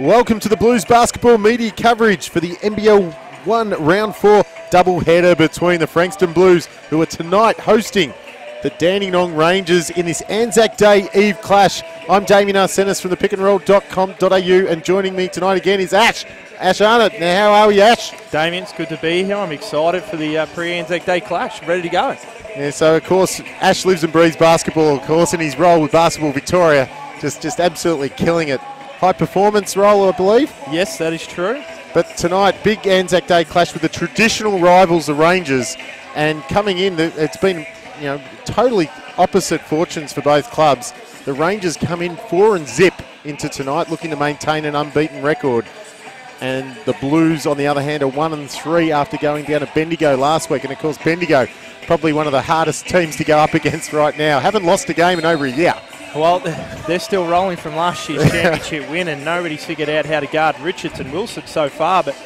Welcome to the Blues basketball media coverage for the NBL 1 Round 4 double header between the Frankston Blues, who are tonight hosting the Dandenong Rangers in this Anzac Day Eve clash. I'm Damien Arsenis from the pickandroll.com.au, and joining me tonight again is Ash. Ash Arnott. Now, how are you, Ash? Damien, it's good to be here. I'm excited for the uh, pre Anzac Day clash. ready to go. Yeah, so of course, Ash lives and breathes basketball, of course, in his role with Basketball Victoria. Just, just absolutely killing it high performance role, I believe. Yes, that is true. But tonight, big Anzac Day clash with the traditional rivals, the Rangers, and coming in, it's been you know totally opposite fortunes for both clubs. The Rangers come in four and zip into tonight, looking to maintain an unbeaten record. And the Blues, on the other hand, are one and three after going down to Bendigo last week. And of course, Bendigo, probably one of the hardest teams to go up against right now. Haven't lost a game in over a year. Well, they're still rolling from last year's championship win, and nobody's figured out how to guard Richards and Wilson so far. But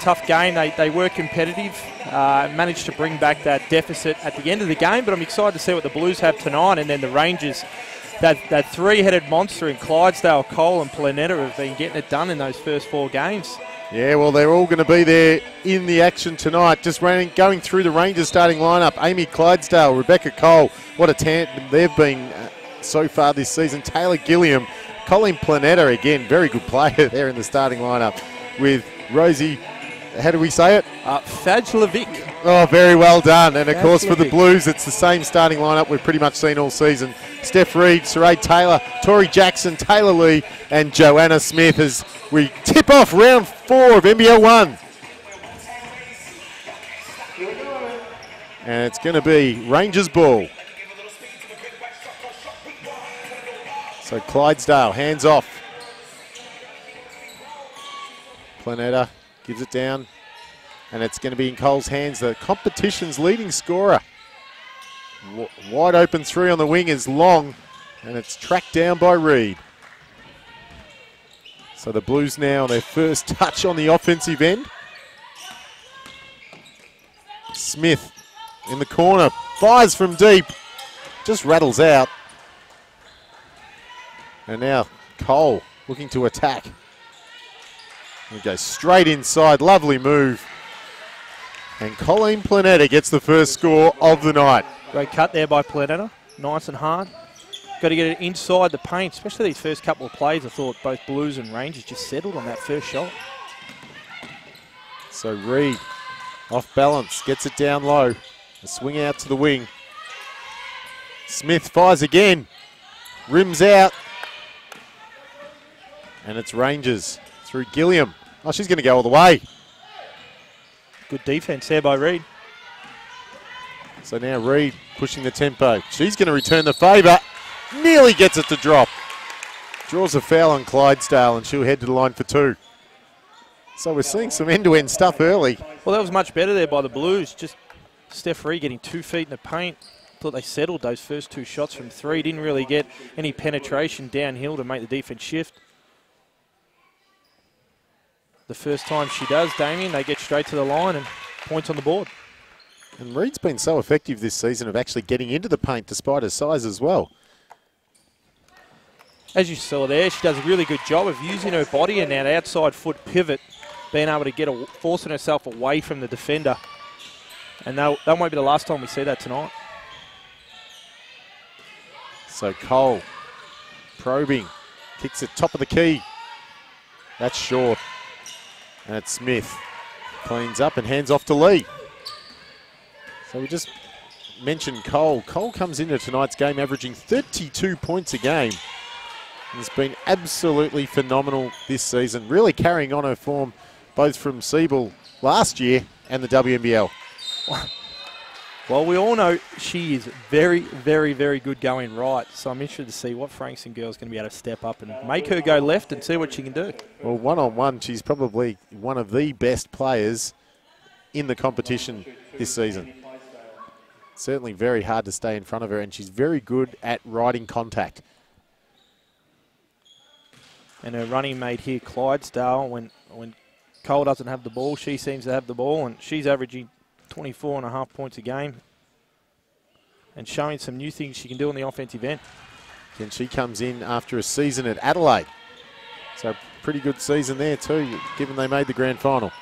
tough game. They, they were competitive, uh, managed to bring back that deficit at the end of the game. But I'm excited to see what the Blues have tonight, and then the Rangers. That, that three-headed monster in Clydesdale, Cole and Planeta have been getting it done in those first four games. Yeah, well, they're all going to be there in the action tonight. Just running, going through the Rangers starting lineup. Amy Clydesdale, Rebecca Cole. What a tandem they've been uh, so far this season. Taylor Gilliam, Colleen Planeta, again, very good player there in the starting lineup with Rosie, how do we say it? Uh, Fajlovic. Oh, very well done. And of course, for the Blues, it's the same starting lineup we've pretty much seen all season. Steph Reed, Saray Taylor, Tori Jackson, Taylor Lee, and Joanna Smith as we tip off round four of NBL 1. And it's going to be Rangers ball. So Clydesdale, hands off. Planeta gives it down. And it's going to be in Cole's hands, the competition's leading scorer. W wide open three on the wing is long, and it's tracked down by Reed. So the Blues now their first touch on the offensive end. Smith in the corner, fires from deep, just rattles out. And now Cole looking to attack. He goes straight inside. Lovely move. And Colleen Planeta gets the first score of the night. Great cut there by Planeta. Nice and hard. Got to get it inside the paint, especially these first couple of plays. I thought both Blues and Rangers just settled on that first shot. So Reed, off balance, gets it down low. A swing out to the wing. Smith fires again. Rims out. And it's Rangers through Gilliam. Oh, she's going to go all the way. Good defense there by Reed. So now Reed pushing the tempo. She's going to return the favour. Nearly gets it to drop. Draws a foul on Clydesdale and she'll head to the line for two. So we're seeing some end-to-end -end stuff early. Well, that was much better there by the Blues. Just Steph Reed getting two feet in the paint. Thought they settled those first two shots from three. Didn't really get any penetration downhill to make the defense shift the first time she does, Damien, they get straight to the line and points on the board. And Reed's been so effective this season of actually getting into the paint despite her size as well. As you saw there, she does a really good job of using her body and that outside foot pivot, being able to get a, forcing herself away from the defender. And that, that won't be the last time we see that tonight. So Cole probing, kicks it top of the key. That's short. And it's Smith. Cleans up and hands off to Lee. So we just mentioned Cole. Cole comes into tonight's game averaging 32 points a game. It's been absolutely phenomenal this season, really carrying on her form both from Siebel last year and the WNBL. Well, we all know she is very, very, very good going right. So I'm interested to see what Frankston girl is going to be able to step up and make her go left and see what she can do. Well, one on one, she's probably one of the best players in the competition this season. Certainly very hard to stay in front of her, and she's very good at riding contact. And her running mate here, Clydesdale, when when Cole doesn't have the ball, she seems to have the ball, and she's averaging 24 and a half points a game and showing some new things she can do on the offensive end. And she comes in after a season at Adelaide. So pretty good season there too, given they made the grand final.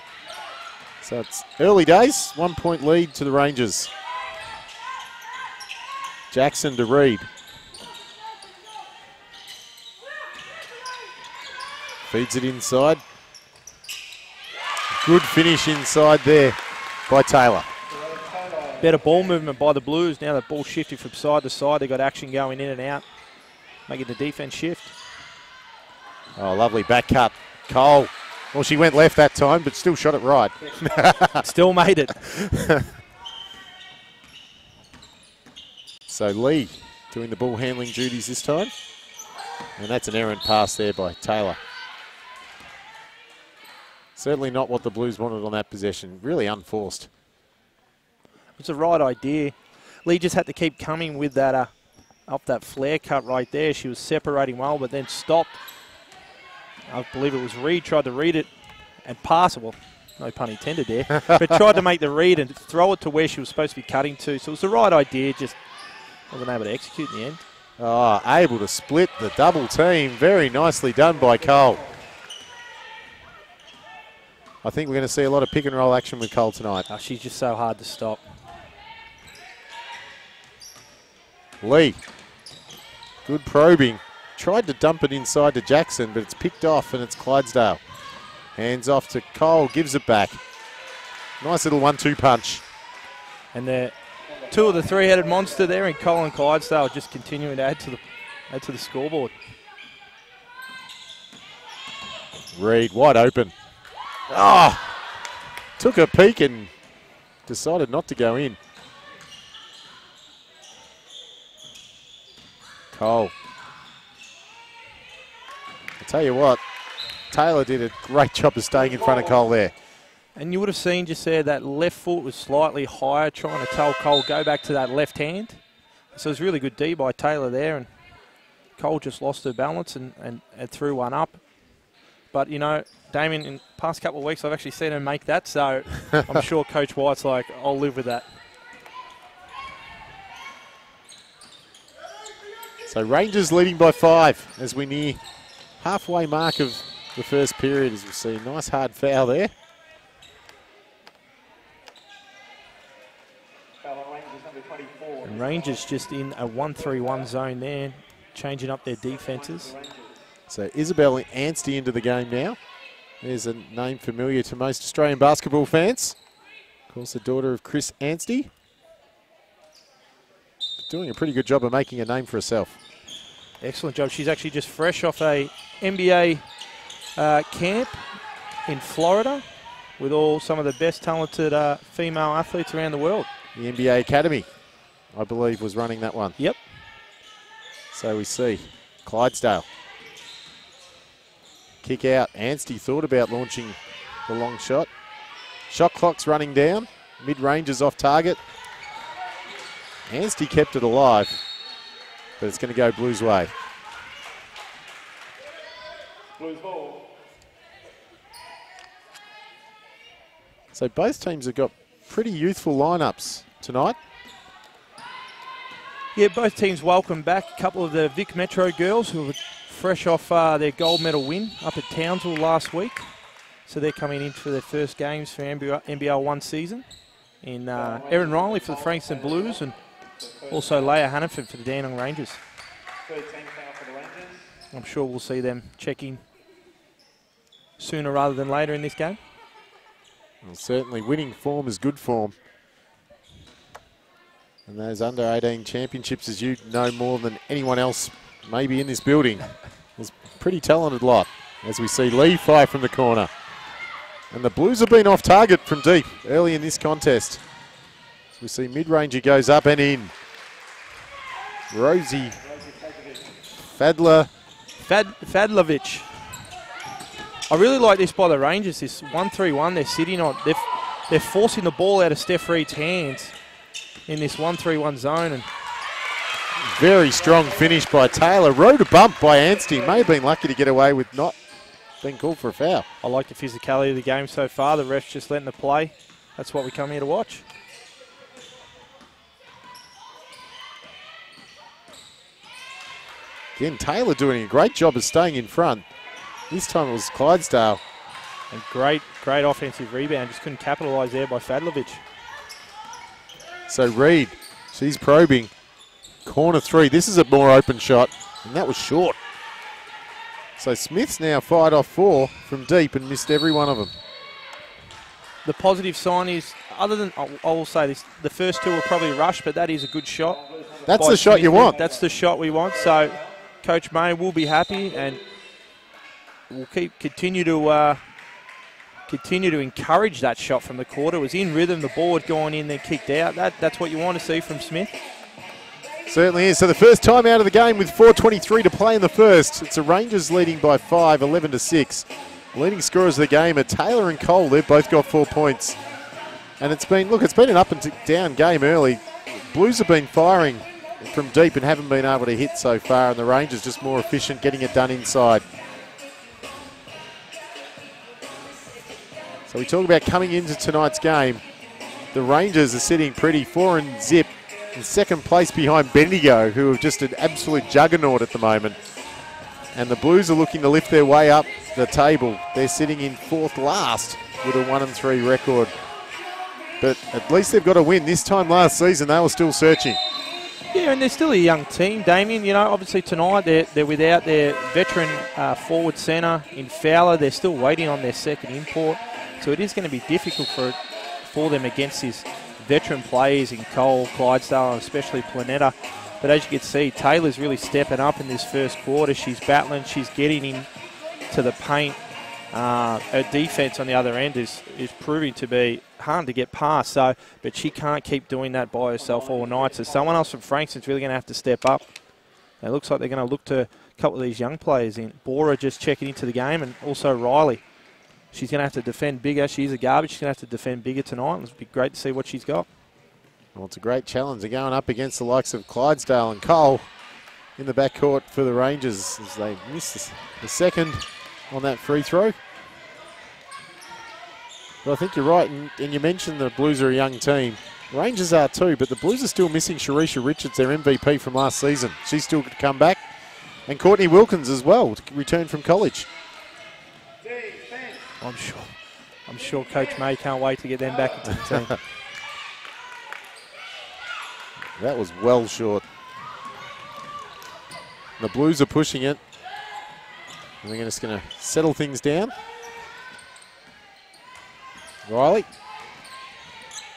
So it's early days, one point lead to the Rangers. Jackson to Reed. Feeds it inside. Good finish inside there by Taylor. Better ball movement by the Blues. Now the ball shifted from side to side. They've got action going in and out, making the defense shift. Oh, lovely back cut. Cole. Well, she went left that time, but still shot it right. Still made it. So Lee doing the ball handling duties this time. And that's an errant pass there by Taylor. Certainly not what the Blues wanted on that possession. Really unforced. It's the right idea. Lee just had to keep coming with that uh, up that flare cut right there. She was separating well, but then stopped. I believe it was Reed tried to read it and pass it. Well, no pun intended there, but tried to make the read and throw it to where she was supposed to be cutting to. So it was the right idea, just wasn't able to execute in the end. Oh, able to split the double team. Very nicely done by Cole. I think we're going to see a lot of pick and roll action with Cole tonight. Oh, she's just so hard to stop. Lee. Good probing. Tried to dump it inside to Jackson, but it's picked off and it's Clydesdale. Hands off to Cole, gives it back. Nice little one-two punch. And the two of the three-headed monster there, in Cole and Clydesdale just continuing to add to the add to the scoreboard. Reed wide open. Oh, took a peek and decided not to go in. Cole. I tell you what, Taylor did a great job of staying in front of Cole there. And you would have seen just there that left foot was slightly higher, trying to tell Cole go back to that left hand. So it was really good D by Taylor there, and Cole just lost her balance and, and, and threw one up. But you know, Damien, in the past couple of weeks, I've actually seen her make that, so I'm sure Coach White's like, I'll live with that. So Rangers leading by five as we near halfway mark of the first period as we see nice hard foul there. And Rangers just in a 1-3-1 zone there, changing up their defences. So Isabel Anstey into the game now. There's a name familiar to most Australian basketball fans. Of course, the daughter of Chris Anstey. Doing a pretty good job of making a name for herself. Excellent job. She's actually just fresh off a NBA uh, camp in Florida with all some of the best talented uh, female athletes around the world. The NBA Academy, I believe, was running that one. Yep. So we see Clydesdale. Kick out. Anstey thought about launching the long shot. Shot clock's running down. Mid range is off target. Anstey kept it alive, but it's going to go Blues way. Blues ball. So both teams have got pretty youthful lineups tonight. Yeah, both teams welcome back a couple of the Vic Metro girls who were fresh off uh, their gold medal win up at Townsville last week. So they're coming in for their first games for NBL, NBL 1 season. In uh, Erin Riley for the Frankston Blues and also Leah Hannaford for the the Rangers. I'm sure we'll see them checking sooner rather than later in this game. Well, certainly winning form is good form. And those under 18 championships, as you know more than anyone else maybe in this building, a pretty talented lot. As we see Lee fire from the corner. And the Blues have been off target from deep early in this contest. We see mid-ranger goes up and in. Rosie Fadler. Fad, Fadlovich. I really like this by the Rangers, this 1-3-1 they're sitting on. They're, they're forcing the ball out of Steph Reed's hands in this 1-3-1 zone. And Very strong finish by Taylor. Rode a bump by Anstey. May have been lucky to get away with not being called for a foul. I like the physicality of the game so far. The refs just letting the play. That's what we come here to watch. Again, Taylor doing a great job of staying in front. This time it was Clydesdale. And great, great offensive rebound. Just couldn't capitalise there by Fadlovic. So Reed, she's probing. Corner three. This is a more open shot, and that was short. So Smith's now fired off four from deep and missed every one of them. The positive sign is, other than, I will say this, the first two were probably rushed, but that is a good shot. That's the shot you want. That's the shot we want. So Coach May will be happy and we'll keep continue to uh, continue to encourage that shot from the quarter. It was in rhythm, the ball had gone in, then kicked out. That that's what you want to see from Smith. Certainly is. So the first time out of the game with 4.23 to play in the first. It's the Rangers leading by five, 11 to 6. Leading scorers of the game are Taylor and Cole. They've both got four points. And it's been, look, it's been an up and down game early. Blues have been firing from deep and haven't been able to hit so far, and the Rangers just more efficient getting it done inside. So we talk about coming into tonight's game. The Rangers are sitting pretty four and zip in second place behind Bendigo, who are just an absolute juggernaut at the moment. And the Blues are looking to lift their way up the table. They're sitting in fourth last with a one and three record. But at least they've got a win. This time last season, they were still searching. Yeah, and they're still a young team, Damien. You know, obviously tonight they're, they're without their veteran uh, forward centre in Fowler. They're still waiting on their second import. So it is going to be difficult for for them against these veteran players in Cole, Clydesdale, and especially Planeta. But as you can see, Taylor's really stepping up in this first quarter. She's battling, she's getting in to the paint. Uh, her defense on the other end is, is proving to be hard to get past. So, but she can't keep doing that by herself all night. So someone else from Frankston's really going to have to step up. It looks like they're going to look to a couple of these young players in. Bora just checking into the game, and also Riley. She's going to have to defend bigger. She's a garbage. She's going to have to defend bigger tonight. It'll be great to see what she's got. Well, it's a great challenge. They're going up against the likes of Clydesdale and Cole in the backcourt for the Rangers as they miss the second on that free throw. But I think you're right, and, you mentioned the Blues are a young team. Rangers are too, but the Blues are still missing Sharisha Richards, their MVP from last season. She's still to come back. And Courtney Wilkins as well, to return from college. I'm sure. I'm sure Coach May can't wait to get them back into the team. That was well short. The Blues are pushing it. And they're just going to settle things down. Riley.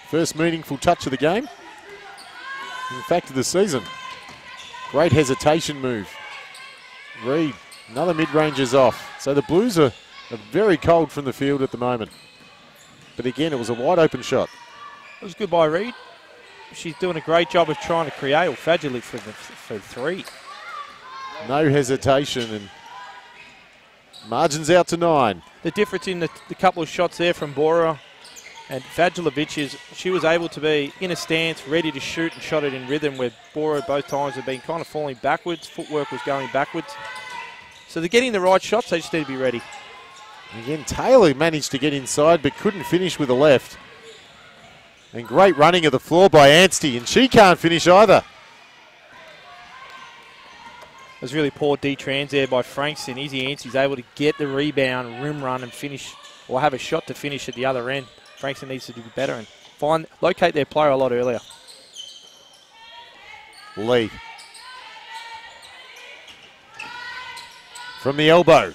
First meaningful touch of the game. In fact, of the season. Great hesitation move. Reed, another mid-range is off. So the Blues are, are very cold from the field at the moment. But again, it was a wide open shot. It was good by Reed. She's doing a great job of trying to create or Fadulip for the for three. No hesitation and margins out to nine. The difference in the, the couple of shots there from Bora and Fadulovic is she was able to be in a stance, ready to shoot and shot it in rhythm where Bora both times have been kind of falling backwards. Footwork was going backwards. So they're getting the right shots, they just need to be ready. Again, Taylor managed to get inside but couldn't finish with the left. And great running of the floor by Anstey, and she can't finish either. It was really poor D-trans there by Frankston. Izzy Anstey's able to get the rebound, rim run and finish, or have a shot to finish at the other end. Frankston needs to do better and find locate their player a lot earlier. Lee. From the elbow.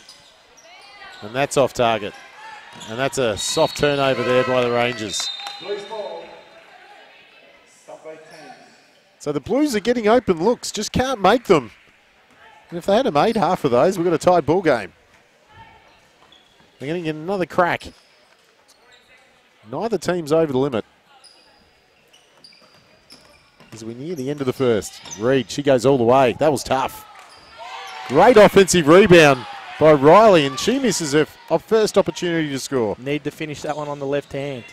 And that's off target. And that's a soft turnover there by the Rangers. Blues ball. Stop 18. So the Blues are getting open looks, just can't make them. And if they had made half of those, we've got a tied ball game. They're going to get another crack. Neither team's over the limit. As we near the end of the first. Reed, she goes all the way. That was tough. Great offensive rebound by Riley, and she misses her f- first opportunity to score. Need to finish that one on the left hand.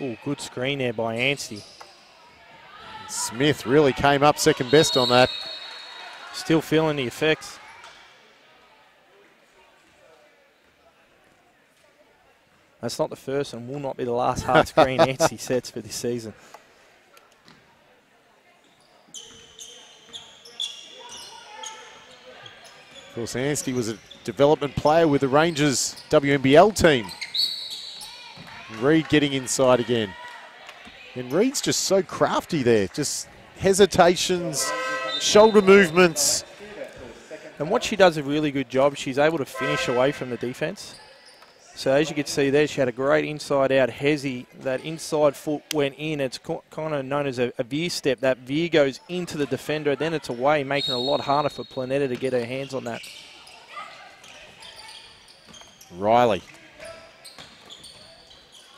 Oh, good screen there by Anstey. Smith really came up second best on that. Still feeling the effects. That's not the first and will not be the last hard screen Anstey sets for this season. Anstey was a development player with the Rangers WNBL team. Reed getting inside again. And Reed's just so crafty there. Just hesitations, shoulder movements. And what she does a really good job, she's able to finish away from the defence. So as you can see there, she had a great inside-out hezi. That inside foot went in. It's kind of known as a, a, veer step. That veer goes into the defender, then it's away, making it a lot harder for Planeta to get her hands on that. Riley.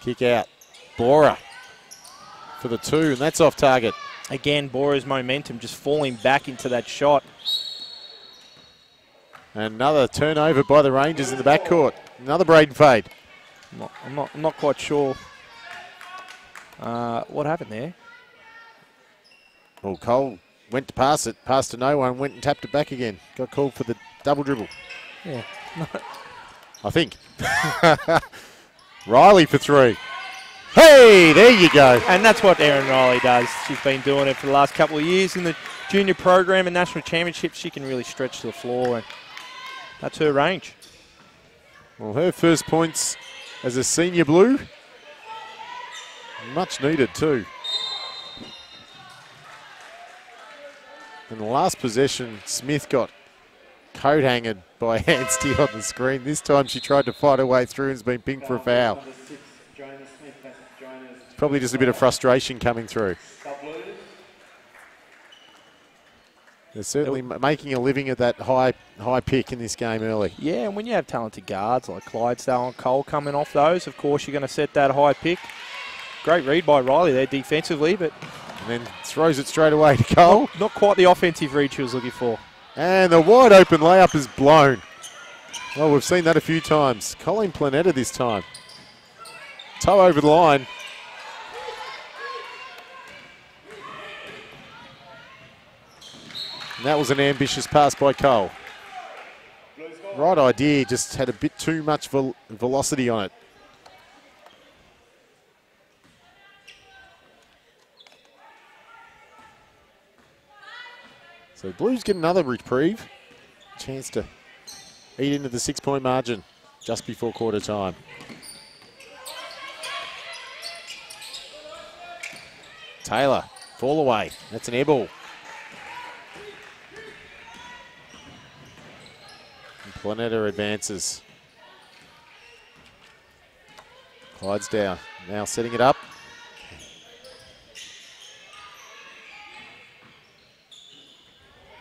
Kick out. Bora for the two, and that's off target. Again, Bora's momentum just falling back into that shot. Another turnover by the Rangers in the backcourt. Another Braden fade. I'm not, I'm not, I'm not quite sure uh, what happened there. Well, Cole went to pass it, passed to no one, went and tapped it back again. Got called for the double dribble. Yeah. I think. Riley for three. Hey, there you go. And that's what Erin Riley does. She's been doing it for the last couple of years in the junior program and national championships. She can really stretch to the floor, and that's her range. Well, her first points as a senior blue, much needed too. In the last possession, Smith got coat hangered by Anstey on the screen. This time she tried to fight her way through and has been pinged for a foul. Probably just a bit of frustration coming through. They're certainly making a living at that high high pick in this game early. Yeah, and when you have talented guards like Clydesdale and Cole coming off those, of course you're going to set that high pick. Great read by Riley there defensively, but... And then throws it straight away to Cole. Not, not quite the offensive read she was looking for. And the wide open layup is blown. Well, we've seen that a few times. Colleen Planeta this time. Toe over the line. And that was an ambitious pass by Cole. Right idea, just had a bit too much vel velocity on it. So Blues get another reprieve. Chance to eat into the six-point margin just before quarter time. Taylor, fall away. That's an air ball. Planeta advances. Clydesdale now setting it up.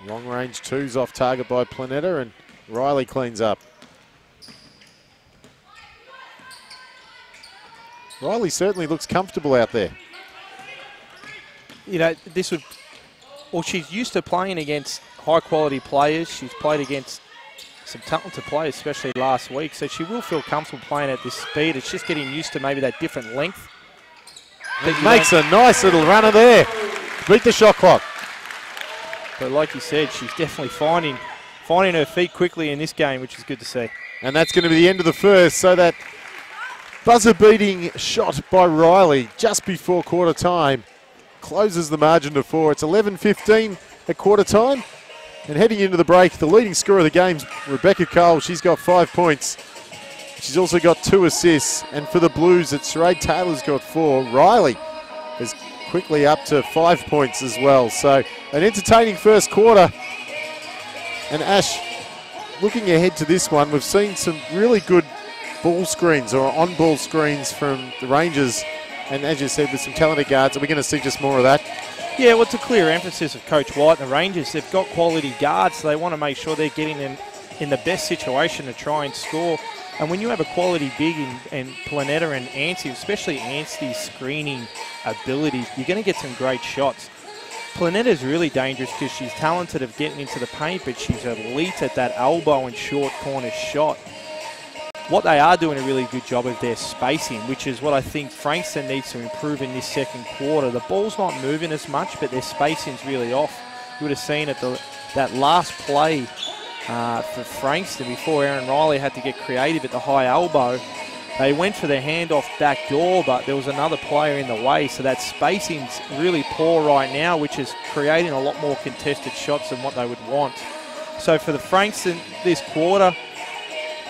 Long range twos off target by Planeta and Riley cleans up. Riley certainly looks comfortable out there. You know, this would, well, she's used to playing against high quality players. She's played against some talented players, especially last week. So she will feel comfortable playing at this speed. It's just getting used to maybe that different length. It makes a nice little runner there. Beat the shot clock. But like you said, she's definitely finding finding her feet quickly in this game, which is good to see. And that's going to be the end of the first. So that buzzer-beating shot by Riley just before quarter time closes the margin to four. It's 11-15 at quarter time. And heading into the break, the leading scorer of the game, is Rebecca Cole. She's got five points. She's also got two assists. And for the Blues, it's Sheree Taylor's got four. Riley is quickly up to five points as well. So an entertaining first quarter. And Ash, looking ahead to this one, we've seen some really good ball screens or on-ball screens from the Rangers. And as you said, with some talented guards, are we going to see just more of that? Yeah, well, it's a clear emphasis of Coach White and the Rangers. They've got quality guards, so they want to make sure they're getting them in the best situation to try and score. And when you have a quality big in, in Planeta and Anstey, especially Anstey's screening ability, you're going to get some great shots. Planeta is really dangerous because she's talented of getting into the paint, but she's elite at that elbow and short corner shot what they are doing a really good job of their spacing, which is what I think Frankston needs to improve in this second quarter. The ball's not moving as much, but their spacing's really off. You would have seen at the that last play uh, for Frankston before Erin Riley had to get creative at the high elbow. They went for the handoff back door, but there was another player in the way, so that spacing's really poor right now, which is creating a lot more contested shots than what they would want. So for the Frankston this quarter,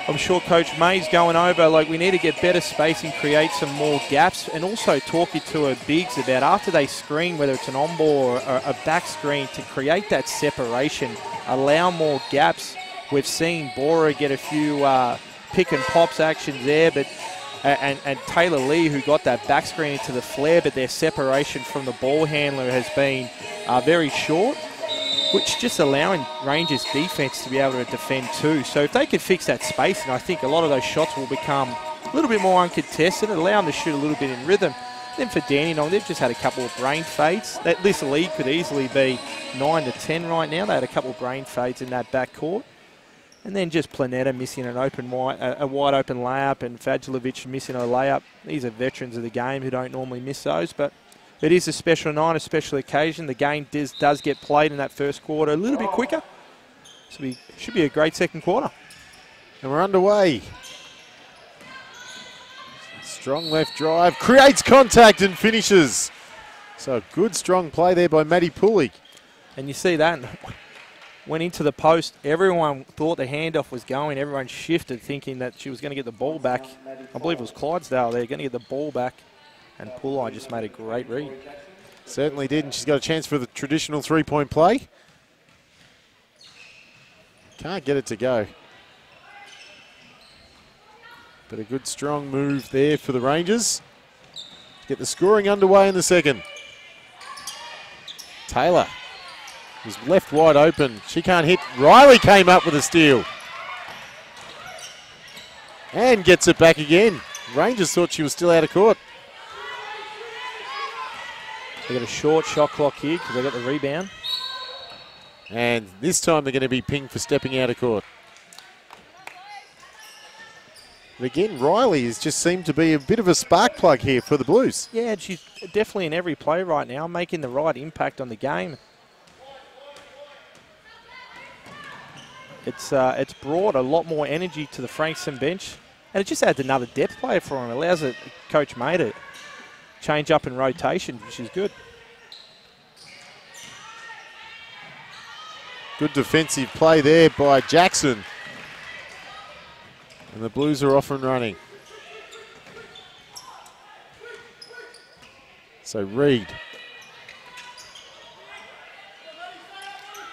I'm sure Coach May's going over, like, we need to get better spacing, create some more gaps, and also talking to her bigs about after they screen, whether it's an on ball or a back screen, to create that separation, allow more gaps. We've seen Bora get a few uh, pick and pops actions there, but and, and Taylor Lee, who got that back screen into the flare, but their separation from the ball handler has been uh, very short which just allowing Rangers defence to be able to defend too. So if they could fix that space, and I think a lot of those shots will become a little bit more uncontested, and allow them to shoot a little bit in rhythm. Then for Danny Dandenong, they've just had a couple of brain fades. That this lead could easily be nine to ten right now. They had a couple of brain fades in that back court. And then just Planeta missing an open wide, a, wide open layup, and Fajilovic missing a layup. These are veterans of the game who don't normally miss those, but it is a special night, a special occasion. The game does, does get played in that first quarter a little bit quicker. So it should be a great second quarter. And we're underway. Strong left drive, creates contact and finishes. So good, strong play there by Maddie Pulley. And you see that went into the post. Everyone thought the handoff was going. Everyone shifted, thinking that she was going to get the ball back. I believe it was Clydesdale there, going to get the ball back. And Pulai just made a great read. Certainly did, and she's got a chance for the traditional three-point play. Can't get it to go. But a good strong move there for the Rangers. Get the scoring underway in the second. Taylor is left wide open. She can't hit. Riley came up with a steal. And gets it back again. Rangers thought she was still out of court. They got a short shot clock here because they got the rebound. And this time they're going to be pinged for stepping out of court. But again, Riley has just seemed to be a bit of a spark plug here for the Blues. Yeah, she's definitely in every play right now, making the right impact on the game. It's uh, it's brought a lot more energy to the Frankston bench, and it just adds another depth player for him. It allows it, Coach made it change up in rotation, which is good. Good defensive play there by Jackson. And the Blues are off and running. So Reed.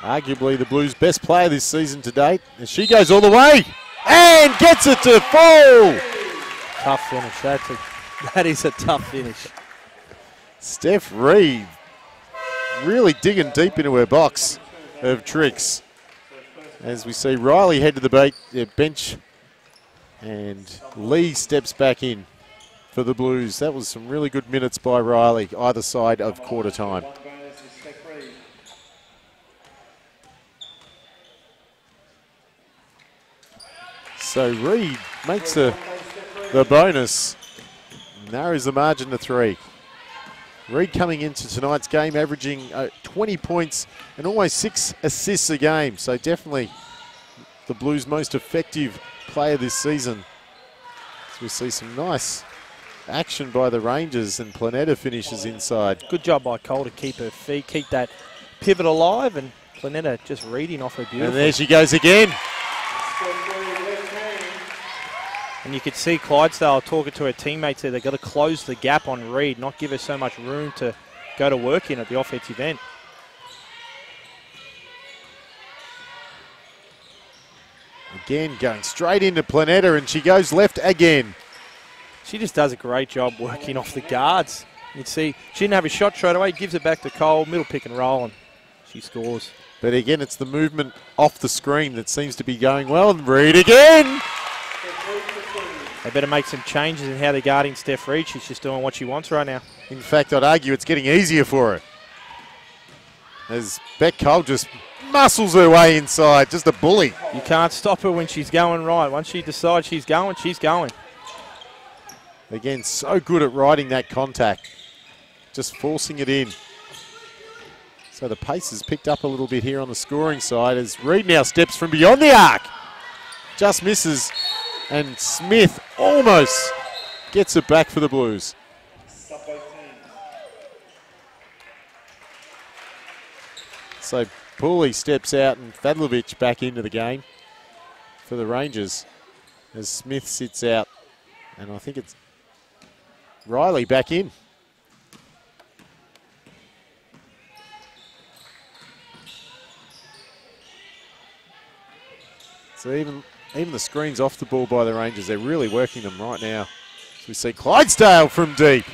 Arguably the Blues' best player this season to date. And she goes all the way and gets it to fall. Tough finish. That's a That is a tough finish. Steph Reed really digging deep into her box of tricks. As we see Riley head to the bench and Lee steps back in for the Blues. That was some really good minutes by Riley, either side of quarter time. So Reed makes the, the bonus narrows the margin to three. Reed coming into tonight's game averaging uh, 20 points and almost six assists a game. So definitely the Blues' most effective player this season. So we see some nice action by the Rangers and Planeta finishes inside. Good job by Cole to keep her feet, keep that pivot alive and Planeta just reading off her beautiful. And there she goes again. And you could see Clydesdale talking to her teammates there. They've got to close the gap on Reed, not give her so much room to go to work in at the offensive end. Again, going straight into Planeta, and she goes left again. She just does a great job working off the guards. You'd see she didn't have a shot straight away, gives it back to Cole, middle pick and roll, and she scores. But again, it's the movement off the screen that seems to be going well. And Reed again. They better make some changes in how they're guarding Steph Reed. She's just doing what she wants right now. In fact, I'd argue it's getting easier for her. As Beck Cole just muscles her way inside, just a bully. You can't stop her when she's going right. Once she decides she's going, she's going. Again, so good at riding that contact, just forcing it in. So the pace has picked up a little bit here on the scoring side as Reed now steps from beyond the arc. Just misses and Smith almost gets it back for the Blues. So Pooley steps out and Fadlovic back into the game for the Rangers. as Smith sits out. And I think it's Riley back in. So even even the screens off the ball by the Rangers, they're really working them right now. So we see Clydesdale from deep.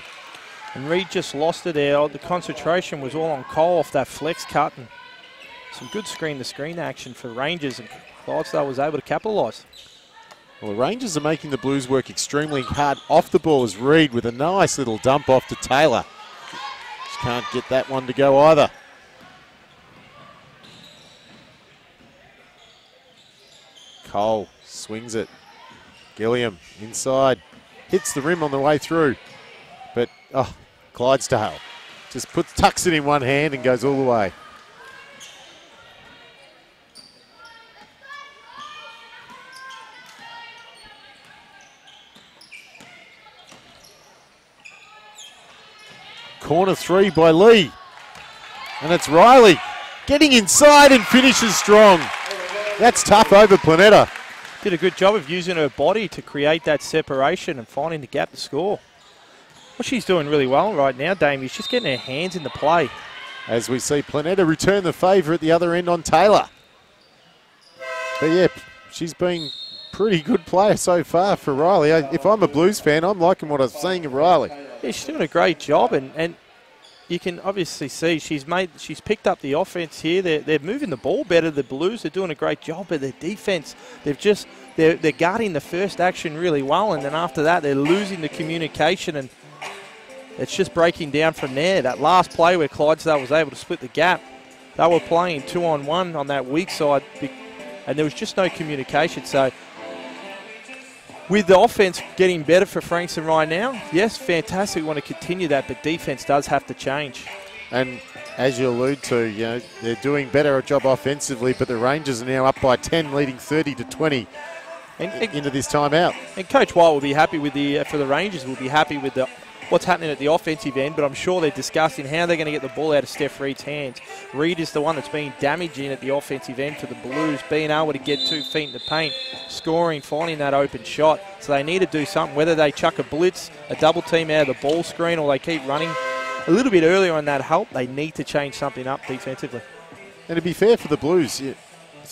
And Reed just lost it there. The concentration was all on Cole off that flex cut. And some good screen-to-screen action for Rangers, and Clydesdale was able to capitalise. Well, the Rangers are making the Blues work extremely hard off the ball as Reed with a nice little dump off to Taylor. Just can't get that one to go either. Cole swings it. Gilliam inside. Hits the rim on the way through. But, oh, Clydesdale just puts tucks it in one hand and goes all the way. Corner three by Lee. And it's Riley getting inside and finishes strong. That's tough over Planeta. Did a good job of using her body to create that separation and finding the gap to score. Well, she's doing really well right now, Damien. She's just getting her hands in the play. As we see Planeta return the favour at the other end on Taylor. But yeah, she's been pretty good player so far for Riley. If I'm a Blues fan, I'm liking what I'm seeing of Riley. Yeah, she's doing a great job, and, and you can obviously see she's made she's picked up the offense here. They're, they're moving the ball better. The Blues are doing a great job, but their defense they've just they're, they're guarding the first action really well, and then after that they're losing the communication, and it's just breaking down from there. That last play where Clydesdale was able to split the gap, they were playing two on one on that weak side, and there was just no communication. So with the offense getting better for Frankston right now, yes, fantastic. We want to continue that, but defense does have to change. And as you allude to, you know, they're doing better a job offensively, but the Rangers are now up by 10, leading 30 to 20 and, into this timeout. And Coach White will be happy with the, uh, for the Rangers, will be happy with the what's happening at the offensive end, but I'm sure they're discussing how they're going to get the ball out of Steph Reed's hands. Reed is the one that's been damaging at the offensive end for the Blues, being able to get two feet in the paint, scoring, finding that open shot. So they need to do something, whether they chuck a blitz, a double team out of the ball screen, or they keep running a little bit earlier on that help. They need to change something up defensively. And to be fair for the Blues,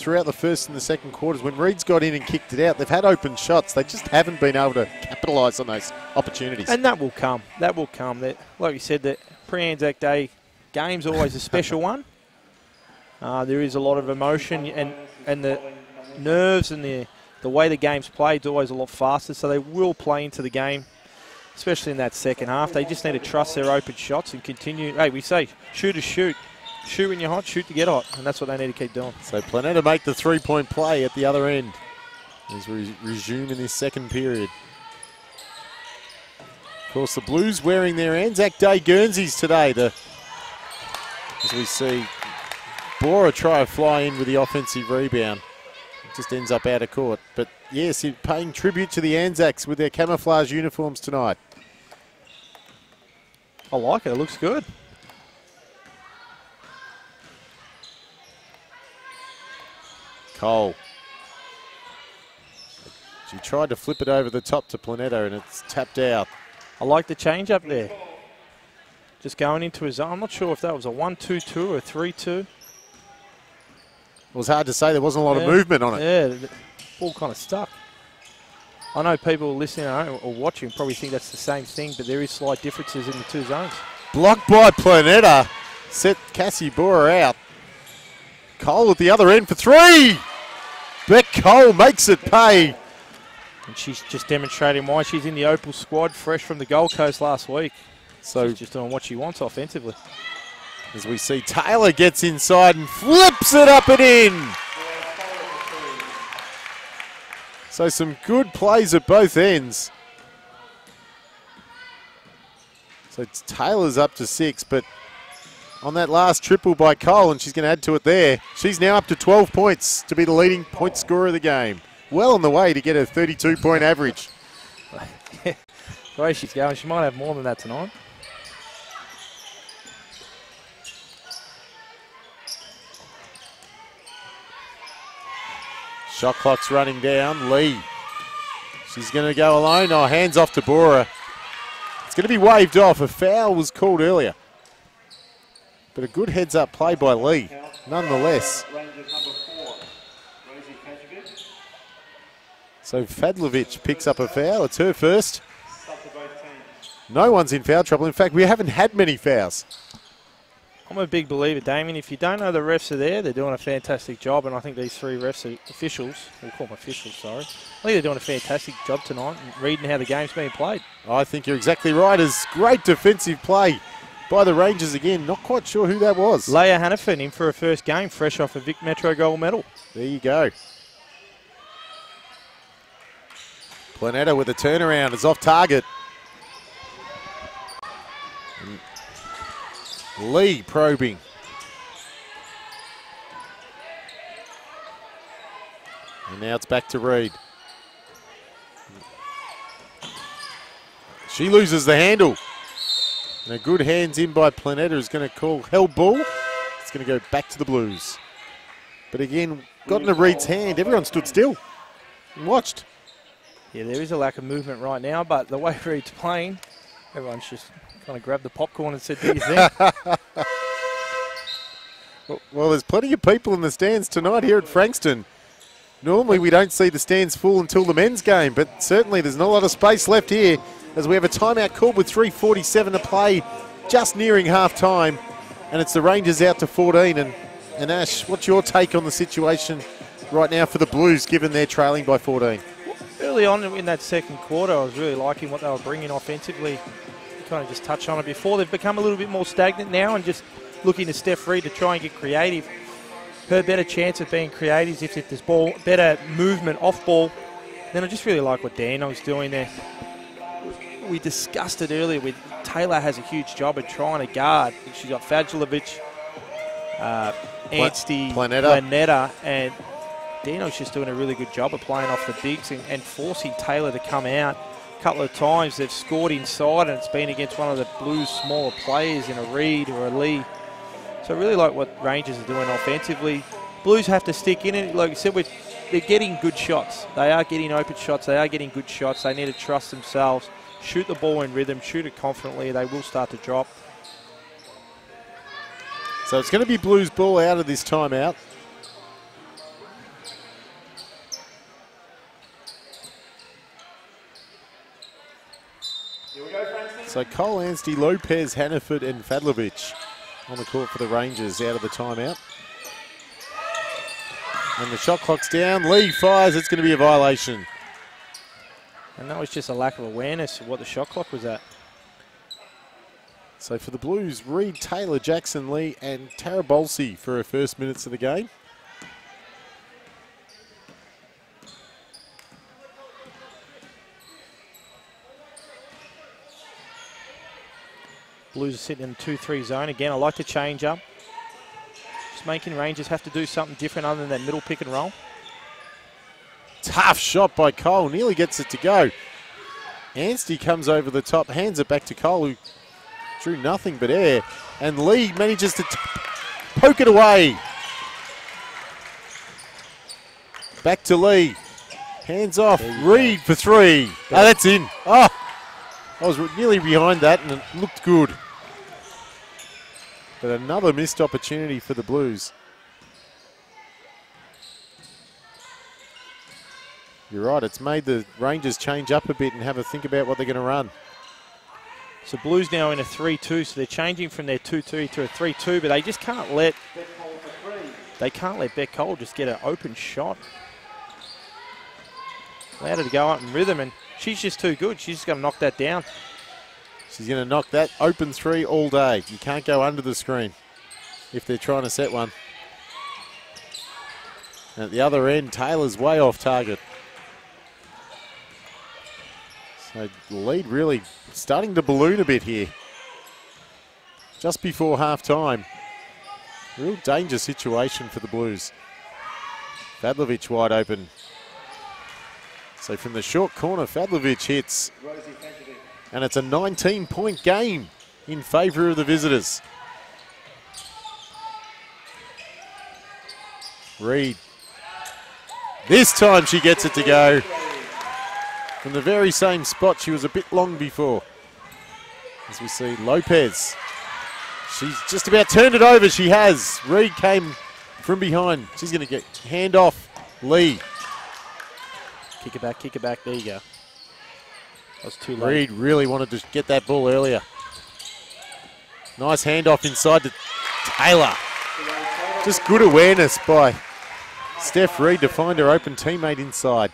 throughout the first and the second quarters, when Reed's got in and kicked it out, they've had open shots. They just haven't been able to capitalise on those opportunities. And that will come. That will come. That, like you said, that pre-Anzac Day game's always a special one. Uh, there is a lot of emotion and and the nerves and the the way the game's played is always a lot faster. So they will play into the game, especially in that second half. They just need to trust their open shots and continue. Hey, we say shoot or shoot shoot when you're hot, shoot to get hot, and that's what they need to keep doing. So Planeta make the three-point play at the other end as we resume in this second period. Of course, the Blues wearing their Anzac Day Guernseys today. The, as we see Bora try to fly in with the offensive rebound. It just ends up out of court. But yes, paying tribute to the Anzacs with their camouflage uniforms tonight. I like it. It looks good. Cole. She tried to flip it over the top to Planeta and it's tapped out. I like the change up there. Just going into his zone. I'm not sure if that was a 1-2-2 or a 3-2. It was hard to say. There wasn't a lot yeah. of movement on it. Yeah, ball kind of stuck. I know people listening or watching probably think that's the same thing, but there is slight differences in the two zones. Blocked by Planeta. Set Cassie Boer out. Cole at the other end for three. Beck Cole makes it pay. And she's just demonstrating why she's in the Opal squad, fresh from the Gold Coast last week. So she's just doing what she wants offensively. As we see Taylor gets inside and flips it up and in. So some good plays at both ends. So it's Taylor's up to six, but on that last triple by Cole, and she's going to add to it there. She's now up to 12 points to be the leading point scorer of the game. Well on the way to get a 32 point average. the way she's going, she might have more than that tonight. Shot clock's running down. Lee She's going to go alone. Oh, hands off to Bora. It's going to be waved off. A foul was called earlier. But a good heads up play by Lee, nonetheless. Rangers number four, Rosie Petrovic. So Fadlovic picks up a foul. It's her first. Sub to both teams. No one's in foul trouble. In fact, we haven't had many fouls. I'm a big believer, Damien. If you don't know the refs are there, they're doing a fantastic job, and I think these three refs are officials. We'll call them officials, sorry. I think they're doing a fantastic job tonight, reading how the game's being played. I think you're exactly right. It's great defensive play by the Rangers again. Not quite sure who that was. Leia Hannafin in for her first game, fresh off a Vic Metro gold medal. There you go. Planeta with a turnaround is off target. Lee probing. And now it's back to Reed. She loses the handle. And a good hands in by Planeta is going to call held ball. It's going to go back to the Blues. But again, got into Reed's hand. Everyone stood still and watched. Yeah, there is a lack of movement right now, but the way Reed's playing, everyone's just kind of grabbed the popcorn and said, do your thing. Well, well, there's plenty of people in the stands tonight here at Frankston. Normally, we don't see the stands full until the men's game, but certainly there's not a lot of space left here as we have a timeout called with 3.47 to play, just nearing half time. And it's the Rangers out to 14. And, and Ash, what's your take on the situation right now for the Blues, given they're trailing by 14? Early on in that second quarter, I was really liking what they were bringing offensively. You kind of just touched on it before. They've become a little bit more stagnant now and just looking to Steph Reed to try and get creative. Her better chance of being creative is if, there's ball, better movement off ball. Then I just really like what Dano's doing there. We discussed it earlier with Taylor has a huge job at trying to guard. She's got Fadjelovic, uh, Anstey, Planeta. Planeta, and Dino's just doing a really good job of playing off the bigs and, and forcing Taylor to come out. A couple of times they've scored inside and it's been against one of the Blues' smaller players in a Reed or a Lee. So I really like what Rangers are doing offensively. Blues have to stick in it. Like I said, they're getting good shots. They are getting open shots. They are getting good shots. They need to trust themselves, shoot the ball in rhythm, shoot it confidently. They will start to drop. So it's going to be Blues ball out of this timeout. Here we go, Frankston. So Cole Anstey, Lopez, Hannaford, and Fadlovic on the court for the Rangers out of the timeout. And the shot clock's down. Lee fires. It's going to be a violation. And that was just a lack of awareness of what the shot clock was at. So for the Blues, Reed, Taylor, Jackson, Lee, and Tara Bolsey for her first minutes of the game. Blues are sitting in the 2-3 zone. Again, I like to change up. Just making Rangers have to do something different other than that middle pick and roll. Tough shot by Cole. Nearly gets it to go. Anstey comes over the top, hands it back to Cole, who drew nothing but air. And Lee manages to poke it away. Back to Lee. Hands off. Reed for three. Oh, that's in. Oh, I was nearly behind that and it looked good. But another missed opportunity for the Blues. You're right. It's made the Rangers change up a bit and have a think about what they're going to run. So Blues now in a 3-2, so they're changing from their 2-2 to a 3-2, but they just can't let Beck Cole for three. they can't let Beck Cole just get an open shot. Allowed her to go out in rhythm, and she's just too good. She's just got to knock that down. She's going to knock that open three all day. You can't go under the screen if they're trying to set one. And at the other end, Taylor's way off target. So the lead really starting to balloon a bit here. Just before half time. Real danger situation for the Blues. Fadlovic wide open. So from the short corner, Fadlovic hits. And it's a 19 point game in favour of the visitors. Reed. This time she gets it to go. From the very same spot. She was a bit long before. As we see Lopez. She's just about turned it over. She has. Reed came from behind. She's going to get hand off. Lee. Kick it back, kick it back. There you go. That was too late. Reed really wanted to get that ball earlier. Nice handoff inside to Taylor. Just good awareness by Steph Reed to find her open teammate inside.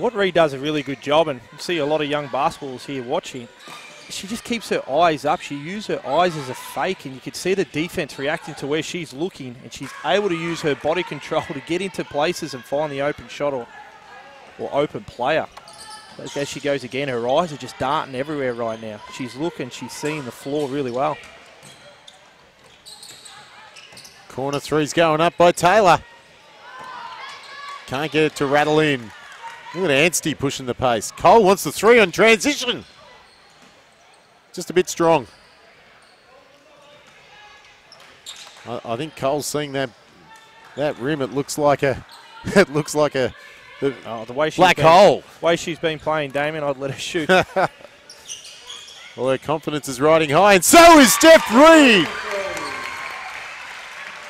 What Reed does a really good job, and you see a lot of young basketballers here watching. She just keeps her eyes up. She uses her eyes as a fake, and you can see the defense reacting to where she's looking, and she's able to use her body control to get into places and find the open shot or, or open player. Like as she goes again, her eyes are just darting everywhere right now. She's looking, she's seeing the floor really well. Corner three's going up by Taylor. Can't get it to rattle in. Look at Anstey pushing the pace. Cole wants the three on transition. Just a bit strong. I, I think Cole's seeing that that rim. It looks like a it looks like a the Oh, the way she's black been, hole. way she's been playing, Damien, I'd let her shoot. Well, her confidence is riding high, and so is Steph Reed.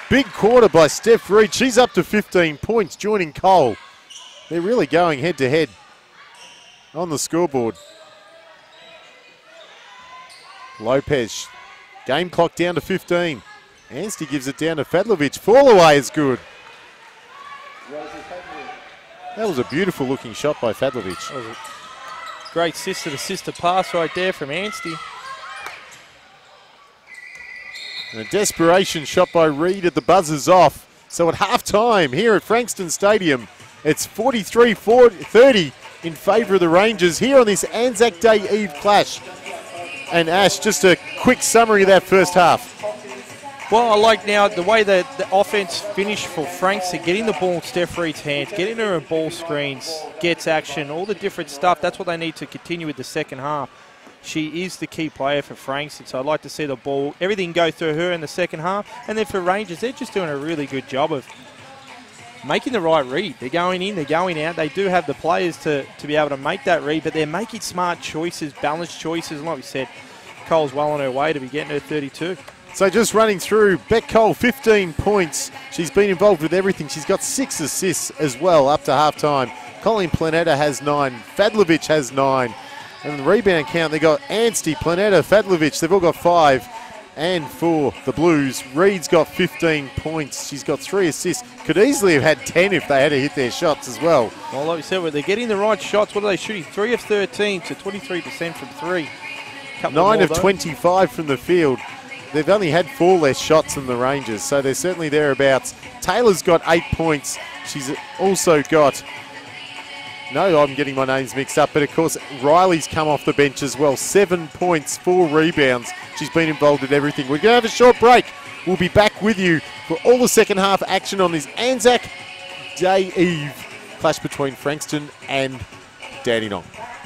Big quarter by Steph Reed. She's up to 15 points, joining Cole. They're really going head to head on the scoreboard. Lopez, game clock down to 15. Anstey gives it down to Fadlovic. Fall away is good. That was a beautiful looking shot by Fadlovic. That was a great sister to sister pass right there from Anstey. And a desperation shot by Reed at the buzzer's off. So at half time here at Frankston Stadium, it's 43 30 in favour of the Rangers here on this Anzac Day Eve clash. And Ash, just a quick summary of that first half. Well, I like now the way that the offense finished for Franks getting the ball in Steph Reed's hands, getting her in ball screens, gets action, all the different stuff. That's what they need to continue with the second half. She is the key player for Frankston, so I'd like to see the ball, everything go through her in the second half. And then for Rangers, they're just doing a really good job of making the right read. They're going in, they're going out. They do have the players to, to be able to make that read, but they're making smart choices, balanced choices. And like we said, Cole's well on her way to be getting her 32. So just running through, Beck Cole, 15 points. She's been involved with everything. She's got six assists as well up to half time. Colleen Planeta has nine. Fadlovic has nine. And the rebound count, they got Anstey, Planetta, Fadlovic. They've all got five. And for the Blues, Reed's got 15 points. She's got three assists. Could easily have had 10 if they had to hit their shots as well. Well, like we said, they're getting the right shots. What are they shooting? Three of 13 to 23% from three. Couple Nine more, of though. 25 from the field. They've only had four less shots than the Rangers, so they're certainly thereabouts. Taylor's got eight points. She's also got. No, I'm getting my names mixed up, but of course, Riley's come off the bench as well. Seven points, four rebounds. She's been involved in everything. We're going to have a short break. We'll be back with you for all the second half action on this Anzac Day Eve clash between Frankston and Dandenong. four.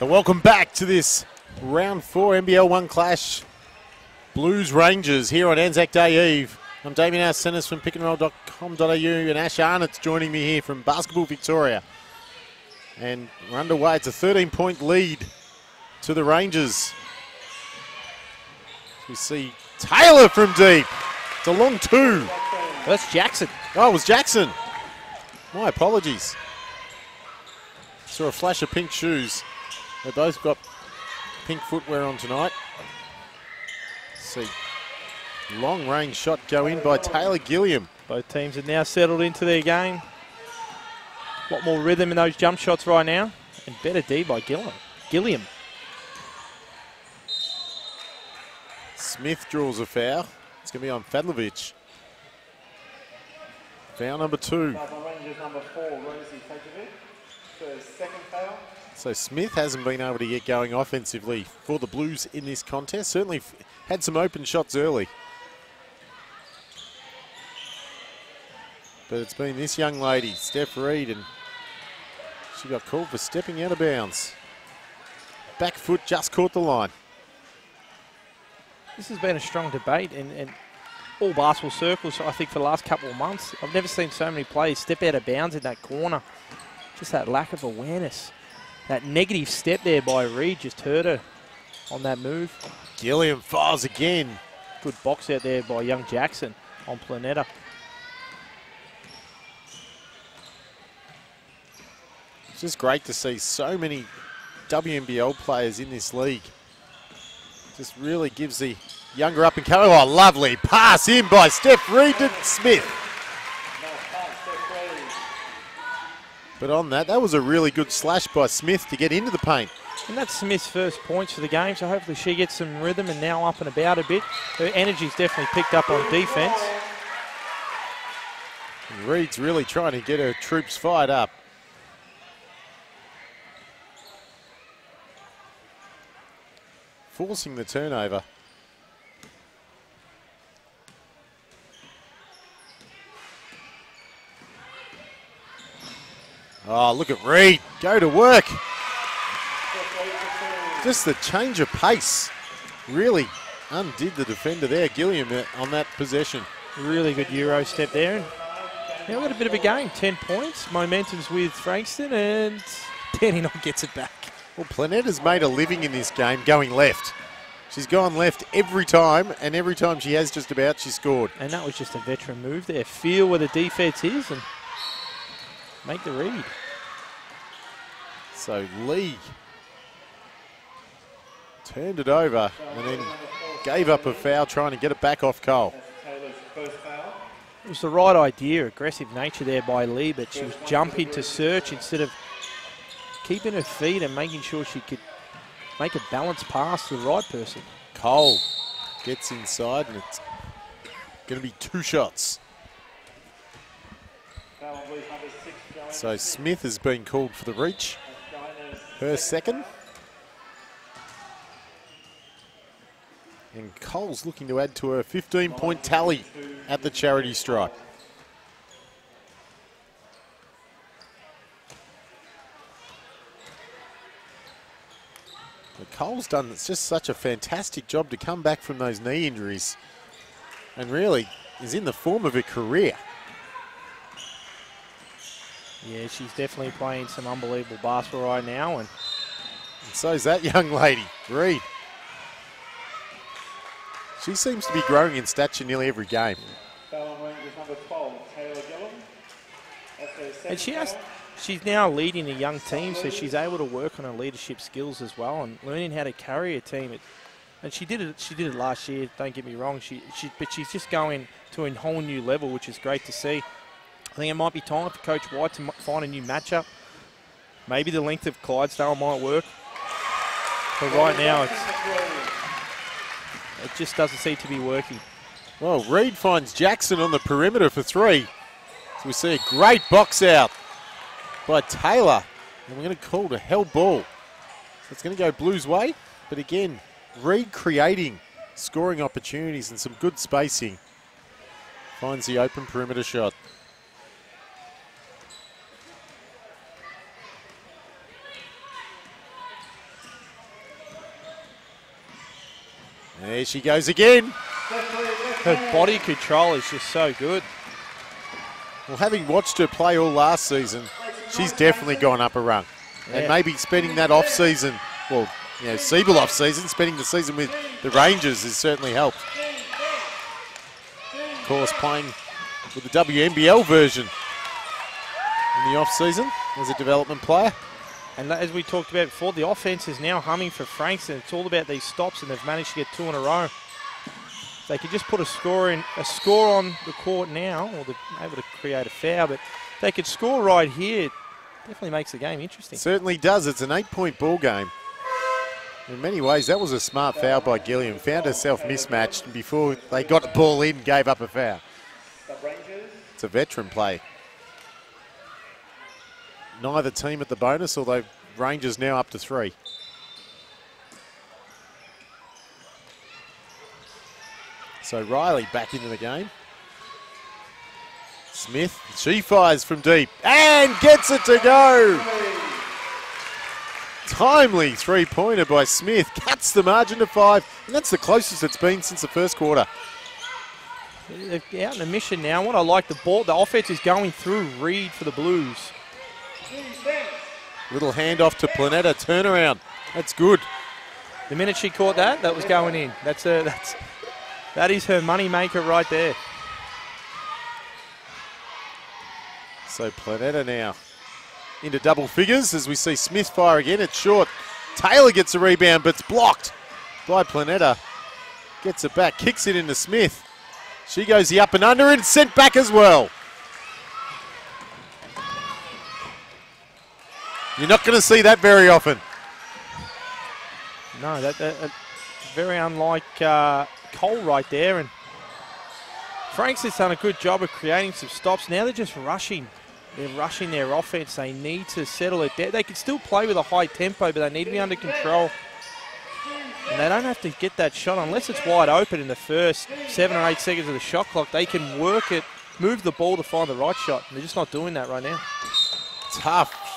So welcome back to this round four NBL one clash. Blues Rangers here on Anzac Day Eve. I'm Damien Arsenis from pickandroll.com.au and Ash Arnott's joining me here from Basketball Victoria. And we're underway. It's a 13 point lead to the Rangers. We see Taylor from deep. It's a long two. That's Jackson. Oh, it was Jackson. My apologies. Saw a flash of pink shoes. They both got pink footwear on tonight. See, long range shot go in by Taylor Gilliam. Both teams have now settled into their game. A lot more rhythm in those jump shots right now. And better D by Gilliam. Gilliam. Smith draws a foul. It's going to be on Fadlovic. Foul number two. Rangers number four, Rosie Kajovic. For second foul. So Smith hasn't been able to get going offensively for the Blues in this contest. Certainly had some open shots early. But it's been this young lady, Steph Reed, and she got called for stepping out of bounds. Back foot just caught the line. This has been a strong debate in, in all basketball circles, I think, for the last couple of months. I've never seen so many players step out of bounds in that corner. Just that lack of awareness. That negative step there by Reed just hurt her on that move. Gilliam fires again. Good box out there by young Jackson on Planeta. It's just great to see so many WNBL players in this league. Just really gives the younger up and coming. Oh, lovely pass in by Steph Reed to Smith. Nice pass, Steph Reed. But on that, that was a really good slash by Smith to get into the paint. And that's Smith's first points for the game, so hopefully she gets some rhythm and now up and about a bit. Her energy's definitely picked up on defence. And Reed's really trying to get her troops fired up. Forcing the turnover. Oh, look at Reed. Go to work. Steph Reed for two. Just the change of pace really undid the defender there, Gilliam, uh, on that possession. Really good Euro step there. And now we've got a bit of a game. 10 points. Momentum's with Frankston and Dandenong gets it back. Well, Planeta's made a living in this game going left. She's gone left every time, and every time she has just about, she scored. And that was just a veteran move there. Feel where the defense is and make the read. So Lee turned it over and then gave up a foul trying to get it back off Cole. That's Taylor's first foul. It was the right idea, aggressive nature there by Lee, but she was jumping to search instead of keeping her feet and making sure she could make a balanced pass to the right person. Cole gets inside, and it's going to be two shots. So Smith has been called for the reach. Her second. And Cole's looking to add to her 15 point tally at the charity stripe. But Cole's done it's just such a fantastic job to come back from those knee injuries and really is in the form of a career. Yeah, she's definitely playing some unbelievable basketball right now, and And so's that young lady, Reed. She seems to be growing in stature nearly every game. foul on Rangers number 12, Taylor Gillen. That's her second And she has, she's now leading a young team, so she's able to work on her leadership skills as well and learning how to carry a team. It, and she did it. She did it last year. Don't get me wrong. She, she, but she's just going to a whole new level, which is great to see. I think it might be time for Coach White to find a new matchup. Maybe the length of Clydesdale might work. But right now, it just doesn't seem to be working. Well, Reed finds Jackson on the perimeter for three. So we see a great box out by Taylor. And we're going to call a held ball. So it's going to go Blues way. But again, Reed creating scoring opportunities and some good spacing. Finds the open perimeter shot. There she goes again. Her body control is just so good. Well, having watched her play all last season, she's definitely gone up a rung. And maybe spending that off season, well, you know, Siebel off season, spending the season with the Rangers has certainly helped. Of course, playing with the WNBL version in the off season as a development player. And as we talked about before, the offense is now humming for Franks, and It's all about these stops, and they've managed to get two in a row. They could just put a score in, a score on the court now, or they're able to create a foul. But they could score right here. it Definitely makes the game interesting. Certainly does. It's an eight-point ball game. In many ways, that was a smart foul by Gilliam. Found herself mismatched, before they got the ball in, gave up a foul. It's a veteran play. Neither team at the bonus, although Rangers now up to three. So Riley back into the game. Smith, she fires from deep and gets it to go. Timely three pointer by Smith cuts the margin to five, and that's the closest it's been since the first quarter. They're out in a mission now. What I like, the ball, the offense is going through Reed for the Blues. Little handoff to Planeta, turnaround. That's good. The minute she caught that, that was going in. That's a, that's that is her money maker right there. So Planeta now into double figures as we see Smith fire again. It's short. Taylor gets a rebound, but it's blocked by Planeta. Gets it back, kicks it into Smith. She goes the up and under and sent back as well. You're not going to see that very often. No, that, that, that very unlike uh, Cole right there. And Franks has done a good job of creating some stops. Now they're just rushing. They're rushing their offense. They need to settle it down. They can still play with a high tempo, but they need to be under control. And they don't have to get that shot unless it's wide open in the first seven or eight seconds of the shot clock. They can work it, move the ball to find the right shot. And they're just not doing that right now. Tough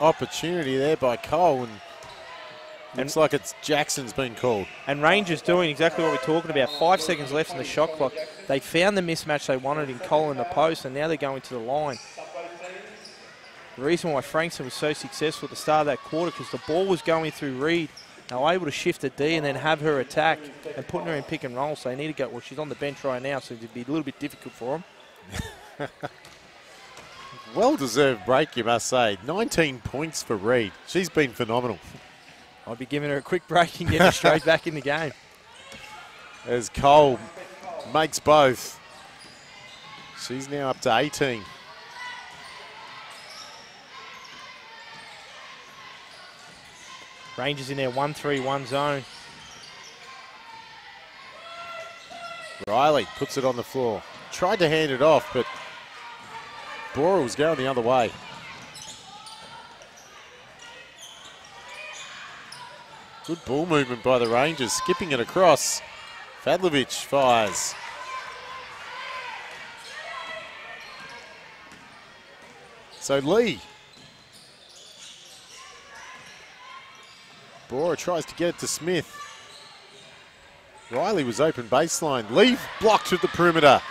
opportunity there by Cole, and looks like it's Jackson's been called. And Rangers doing exactly what we're talking about. Five seconds left in the shot clock. They found the mismatch they wanted in Cole and the post, and now they're going to the line. The reason why Frankston was so successful at the start of that quarter because the ball was going through Reed. They were able to shift to D and then have her attack and putting her in pick and roll. So they need to go. Well, she's on the bench right now, so it'd be a little bit difficult for them. Well deserved break, you must say. 19 points for Reed. She's been phenomenal. I'd be giving her a quick break and getting her straight back in the game. As Cole makes both. She's now up to 18. Rangers in their 1-3-1 zone. Riley puts it on the floor. Tried to hand it off, but Bora was going the other way. Good ball movement by the Rangers, skipping it across. Fadlovic fires. So Lee. Bora tries to get it to Smith. Riley was open baseline. Lee blocked at the perimeter.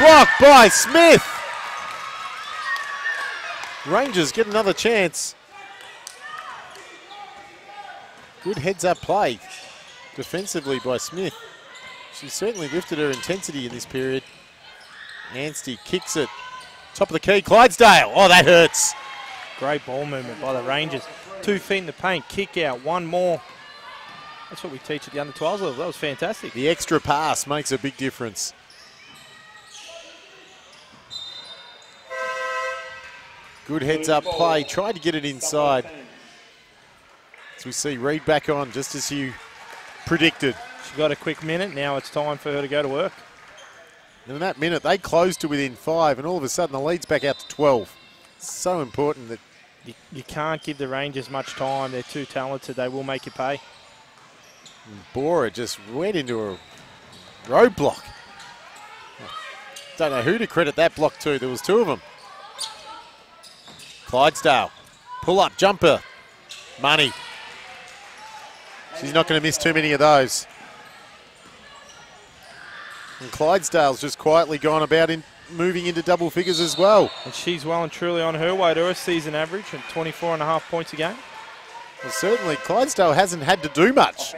Big block by Smith. Rangers get another chance. Good heads up play defensively by Smith. She certainly lifted her intensity in this period. Anstey kicks it. Top of the key, Clydesdale. Oh, that hurts. Great ball movement by the Rangers. Two feet in the paint, kick out, one more. That's what we teach at the under 12s level. That was fantastic. The extra pass makes a big difference. Good heads up play. Tried to get it inside. As we see Reed back on, just as you predicted. She got a quick minute. Now it's time for her to go to work. And in that minute, they closed to within five, and all of a sudden the lead's back out to 12. So important that You, you can't give the Rangers much time. They're too talented. They will make you pay. Bora just went into a roadblock. Don't know who to credit that block to. There was two of them. Clydesdale, pull up jumper, Money. She's not going to miss too many of those. And Clydesdale's just quietly gone about in moving into double figures as well. And she's well and truly on her way to her season average at 24 and a half points a game. Well, certainly Clydesdale hasn't had to do much.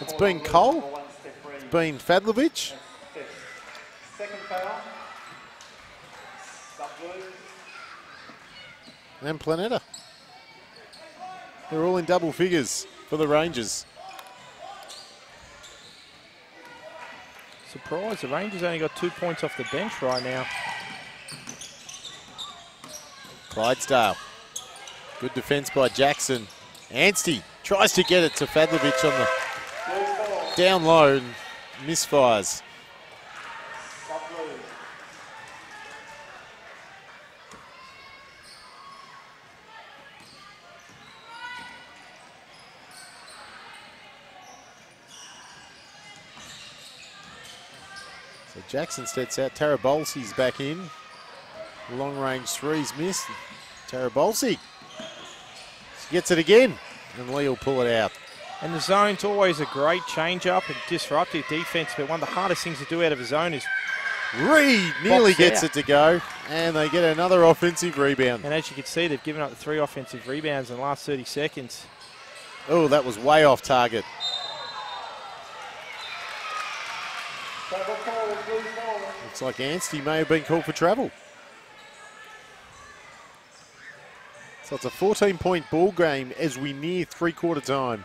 It's been Cole. number one, step three. It's been Fadlovic. Six. Second foul. Sub Blues. And Planeta. They're all in double figures for the Rangers. Surprise, the Rangers only got two points off the bench right now. Clydesdale. Good defence by Jackson. Anstey tries to get it to Fadlovic on the down low and misfires. Jackson steps out. Tarabolsi's back in. Long range threes missed. Tarabolsi. Gets it again. And Lee will pull it out. And the zone's always a great change-up and disruptive defence, but one of the hardest things to do out of a zone is, Reed nearly gets out. it to go. And they get another offensive rebound. and as you can see, they've given up the three offensive rebounds in the last 30 seconds. Oh, that was way off target. Travel forward, Blues like Anstey may have been called for travel. So it's a 14 point ball game as we near three quarter time.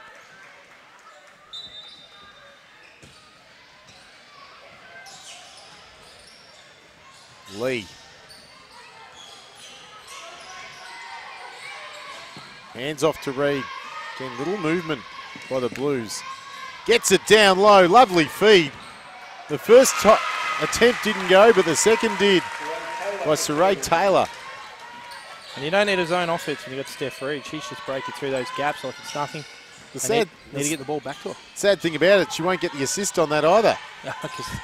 Lee. Hands off to Reed. Again, little movement by the Blues. Gets it down low. Lovely feed. The first to- attempt didn't go, but the second did by Saray Taylor. And you don't need a zone offense when you've got Steph Reed. She's just breaking through those gaps like it's nothing. The sad, need, need to get the ball back to her. sad thing about it, she won't get the assist on that either.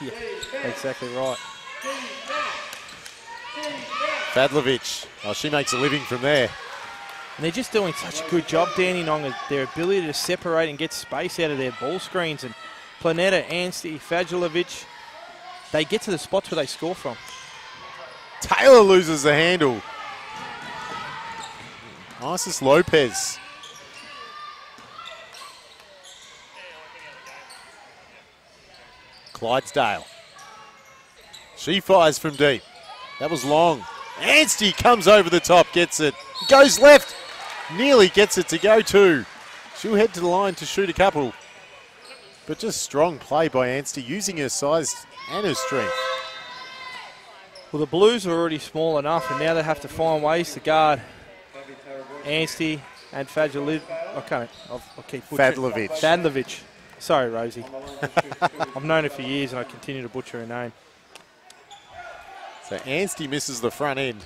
yeah, exactly right. Fadlovic. Oh, she makes a living from there. And they're just doing such a good job, Dandenong, their ability to separate and get space out of their ball screens. And Planeta, Anstey, Fajulovic, they get to the spots where they score from. Taylor loses the handle. Isis Lopez. Clydesdale. She fires from deep. That was long. Anstey comes over the top, gets it. Goes left. Nearly gets it to go to. She'll head to the line to shoot a couple. But just strong play by Anstey, using her size and her strength. Well, the Blues are already small enough, and now they have to find ways to guard Anstey and Fajulovic. I can't. I'll, I'll keep. Fadlovic. Fadlovic. Sorry, Rosie. I've known her for years, and I continue to butcher her name. So Anstey misses the front end.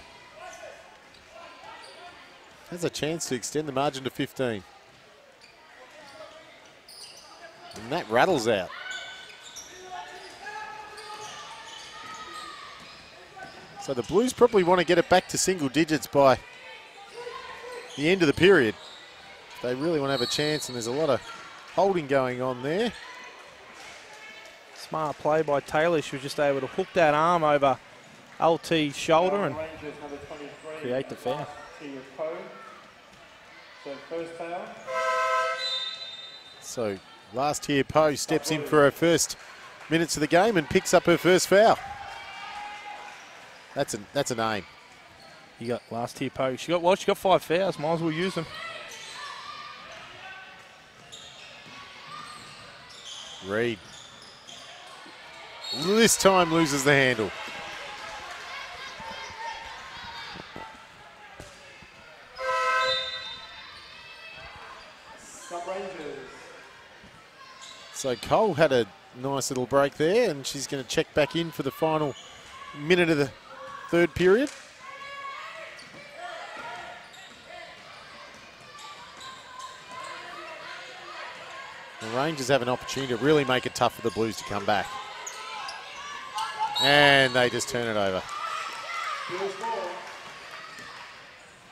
Has a chance to extend the margin to 15. And that rattles out. So the Blues probably want to get it back to single digits by the end of the period. They really want to have a chance, and there's a lot of holding going on there. Smart play by Taylor. She was just able to hook that arm over LT's shoulder and Rangers number 23. create the foul. Tia Poe. So first foul. So last year, Poe steps in for her first minutes of the game and picks up her first foul. That's a that's a name. You got last year Poe. She got well. She got five fouls. Might as well use them. Reed. This time loses the handle. So Cole had a nice little break there, and she's going to check back in for the final minute of the third period. The Rangers have an opportunity to really make it tough for the Blues to come back. And they just turn it over.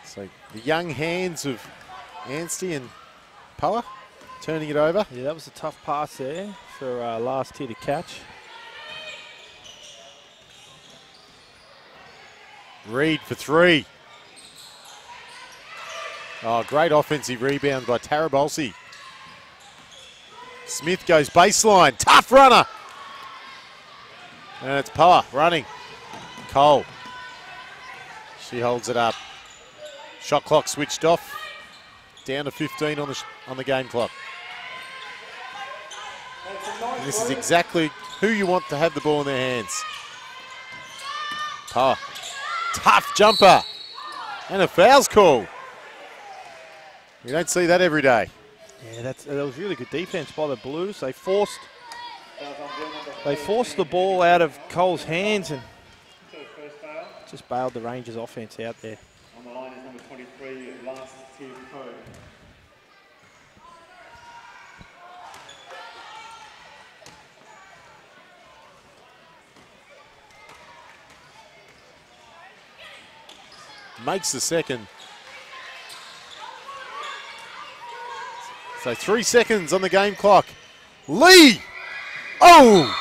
So the young hands of Anstey and Power turning it over. Yeah, that was a tough pass there for uh, last here to catch. Reed for three. Oh, great offensive rebound by Tarabolsi. Smith goes baseline. Tough runner. And it's Power running. Cole. She holds it up. Shot clock switched off. Down to 15 on the on the game clock. And this is exactly who you want to have the ball in their hands. Power. Tough jumper. And a foul's call. You don't see that every day. Yeah, that's that was really good defense by the Blues. They forced they forced the ball out of Cole's hands and So first foul. just bailed the Rangers offense out there. On the line is number 23, Lance Tier Code. Makes the second. So three seconds on the game clock. Lee! Oh!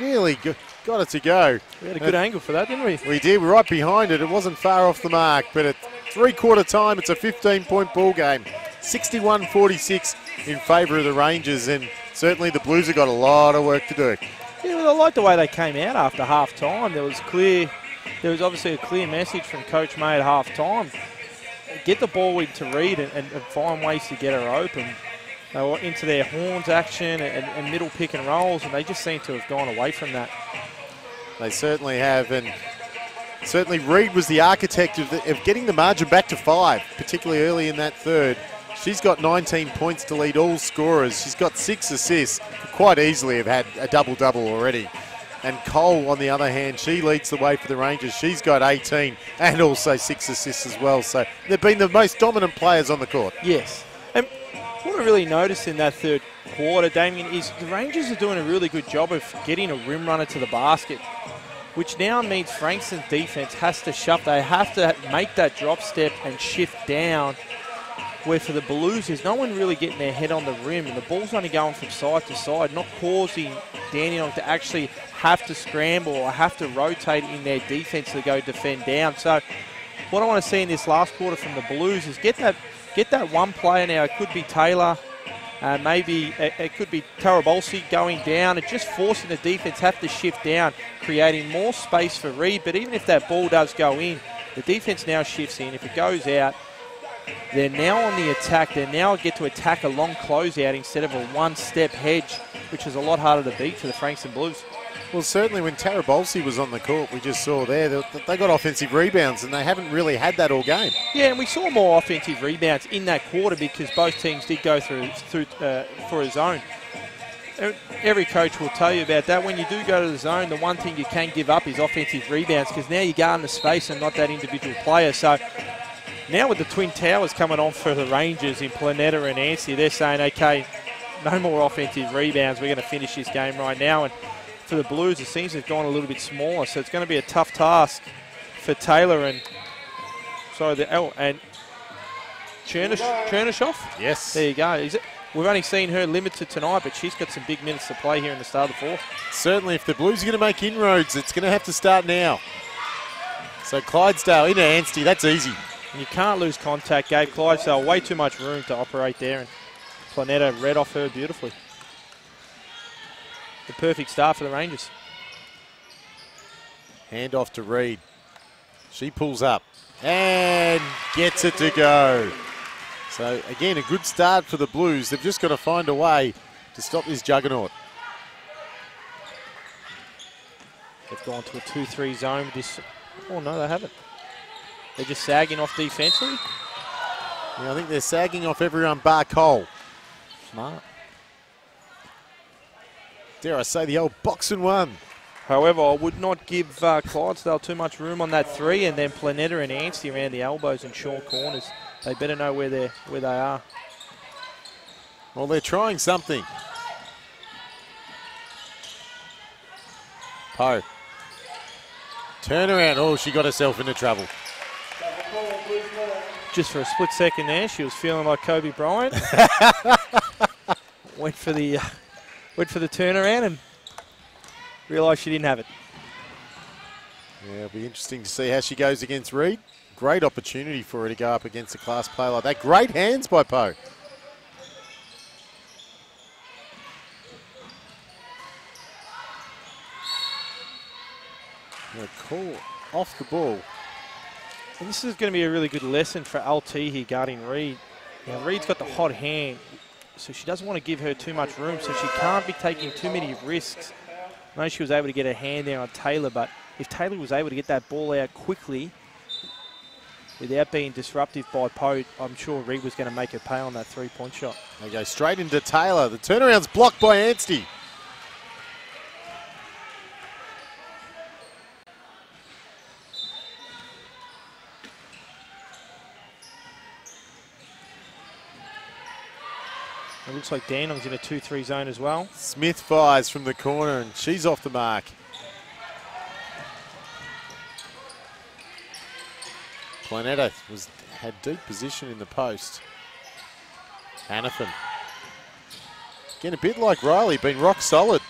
Nearly got it to go. We had a good angle for that, didn't we? We did. We're right behind it. It wasn't far off the mark, but at three quarter time, it's a 15 point ball game. 61 46 in favour of the Rangers, and certainly the Blues have got a lot of work to do. Yeah, well, I like the way they came out after half time. There was clear, there was obviously a clear message from Coach May at half time. Get the ball into Reed and, and, find ways to get her open. They were into their horns action and, and middle pick and rolls, and they just seem to have gone away from that. They certainly have, and certainly Reed was the architect of, the, of getting the margin back to five, particularly early in that third. She's got 19 points to lead all scorers. She's got six assists. Could quite easily have had a double double already. And Cole, on the other hand, she leads the way for the Rangers. She's got 18 and also six assists as well. So they've been the most dominant players on the court. Yes. And what I really noticed in that third quarter, Damien, is the Rangers are doing a really good job of getting a rim runner to the basket, which now means Frankston's defense has to shove. They have to make that drop step and shift down. Where for the Blues, there's no one really getting their head on the rim, and the ball's only going from side to side, not causing Dandenong to actually have to scramble or have to rotate in their defense to go defend down. So what I want to see in this last quarter from the Blues is get that get that one player now. It could be Taylor, uh, maybe it, it could be Tarabolsi going down and just forcing the defense have to shift down, creating more space for Reed. But even if that ball does go in, the defense now shifts in. If it goes out, they're now on the attack. They now get to attack a long closeout instead of a one-step hedge, which is a lot harder to beat for the Frankston Blues. Well, certainly when Tarabolsi was on the court, we just saw there that they got offensive rebounds, and they haven't really had that all game. Yeah, and we saw more offensive rebounds in that quarter because both teams did go through, through uh, for a zone. Every coach will tell you about that. When you do go to the zone, the one thing you can give up is offensive rebounds because now you're guarding the space and not that individual player. So now with the Twin Towers coming on for the Rangers in Planeta and Anstey, they're saying, okay, no more offensive rebounds. We're going to finish this game right now. And for the Blues, it seems they've gone a little bit smaller. So it's going to be a tough task for Taylor and sorry, the L and Chernish. Yes. There you go. Is it? We've only seen her limited tonight, but she's got some big minutes to play here in the start of the fourth. Certainly, if the Blues are going to make inroads, it's going to have to start now. So Clydesdale into Anstey, that's easy. And you can't lose contact. Gabe Clydesdale, way too much room to operate there. And Planeta read off her beautifully. The perfect start for the Rangers. Hand off to Reed. She pulls up and gets it to go. So again, a good start for the Blues. They've just got to find a way to stop this juggernaut. They've gone to a 2-3 zone with this. Oh, no, they haven't. They're just sagging off defensively. Yeah, I think they're sagging off everyone bar Cole. Smart. Dare I say the old boxing one. However, I would not give uh, Clydesdale too much room on that three, and then Planeta and Anstey around the elbows and short corners. They better know where they where they are. Well, they're trying something. Poe. Turn around. Oh, she got herself into trouble. Just for a split second there, she was feeling like Kobe Bryant. went for the uh, went for the turnaround and realised she didn't have it. Yeah, it'll be interesting to see how she goes against Reed. Great opportunity for her to go up against a class player like that. Great hands by Poe. A call off the ball. And this is going to be a really good lesson for LT here guarding Reed. Now, Reed's got the hot hand, so she doesn't want to give her too much room, so she can't be taking too many risks. I know she was able to get her hand there on Taylor, but if Taylor was able to get that ball out quickly without being disruptive by Poe, I'm sure Reed was going to make her pay on that three-point shot. They go straight into Taylor. The turnaround's blocked by Anstey. Looks like Danong's in a 2-3 zone as well. Smith fires from the corner and she's off the mark. Planeta was had deep position in the post. Hannafin. Again, a bit like Riley, been rock solid.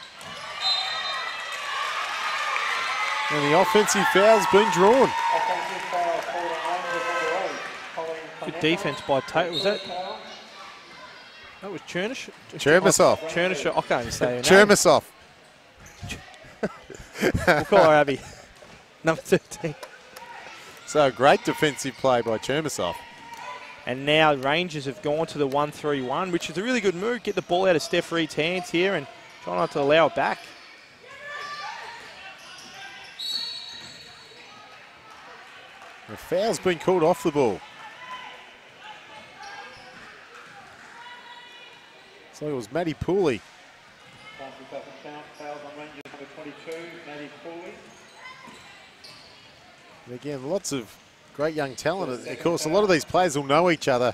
And the offensive foul's been drawn. Offensive foul called at Rangers number eight. Colleen Good defense by Tate. Was that Foul. That was Chernish? Chermisov. Chernish. I can't even say her name. Chermisov. We'll call her Abby. Number 13. So great defensive play by Chermisov. And now Rangers have gone to the 1-3-1, which is a really good move. Get the ball out of Steph Reed's hands here and try not to allow it back. The foul's been called off the ball. So it was Matty Pooley. Bounces doesn't count. Fouls on Rangers number 22, Maddie Pooley. And again, lots of great young talent. Of course, a lot of these players will know each other.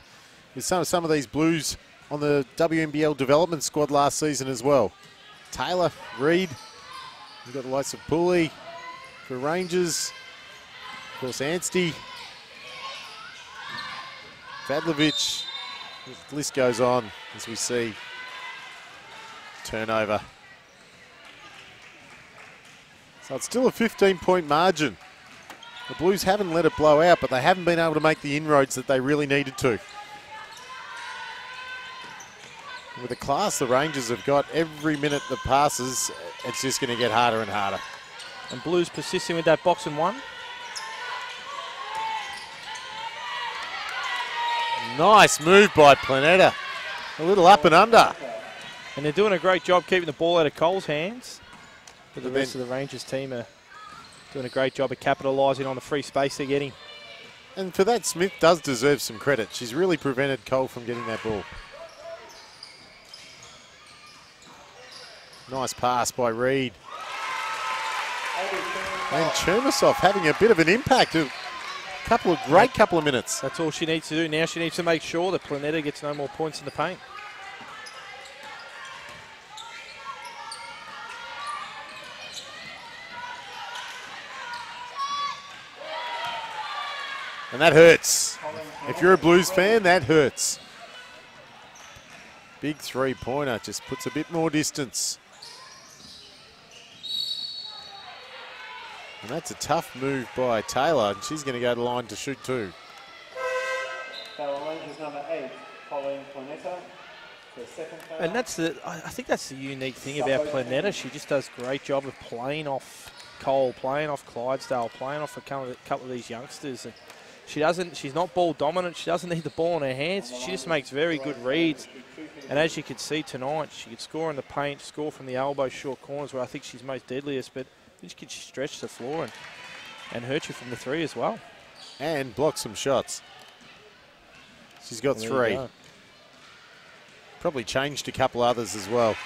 With some, some of these Blues on the WNBL development squad last season as well. Taylor, Reed, you've got the likes of Pooley for Rangers. Of course, Anstey, Fadlovic. The list goes on as we see turnover. So it's still a 15 point margin. The Blues haven't let it blow out, but they haven't been able to make the inroads that they really needed to. With the class the Rangers have got, every minute that passes, it's just going to get harder and harder. And Blues persisting with that box and one. Nice move by Planeta. A little up and under. And they're doing a great job keeping the ball out of Cole's hands. But the rest of the Rangers team are doing a great job of capitalising on the free space they're getting. And for that, Smith does deserve some credit. She's really prevented Cole from getting that ball. Nice pass by Reed. And Chermisov having a bit of an impact. Of a couple of great couple of minutes. That's all she needs to do. Now she needs to make sure that Planeta gets no more points in the paint. And that hurts. If you're a Blues fan, that hurts. Big three pointer just puts a bit more distance. And that's a tough move by Taylor, and she's going to go to line to shoot foul. And that's the, I think that's the unique thing about Planeta. She just does a great job of playing off Cole, playing off Clydesdale, playing off a couple of, couple of these youngsters. And she doesn't, she's not ball dominant. She doesn't need the ball in her hands. She just makes very good reads. And as you could see tonight, she could score in the paint, score from the elbow, short corners, where I think she's most deadliest. But she could stretch the floor and, and hurt you from the three as well. And block some shots. She's got There three. go. Probably changed a couple others as well.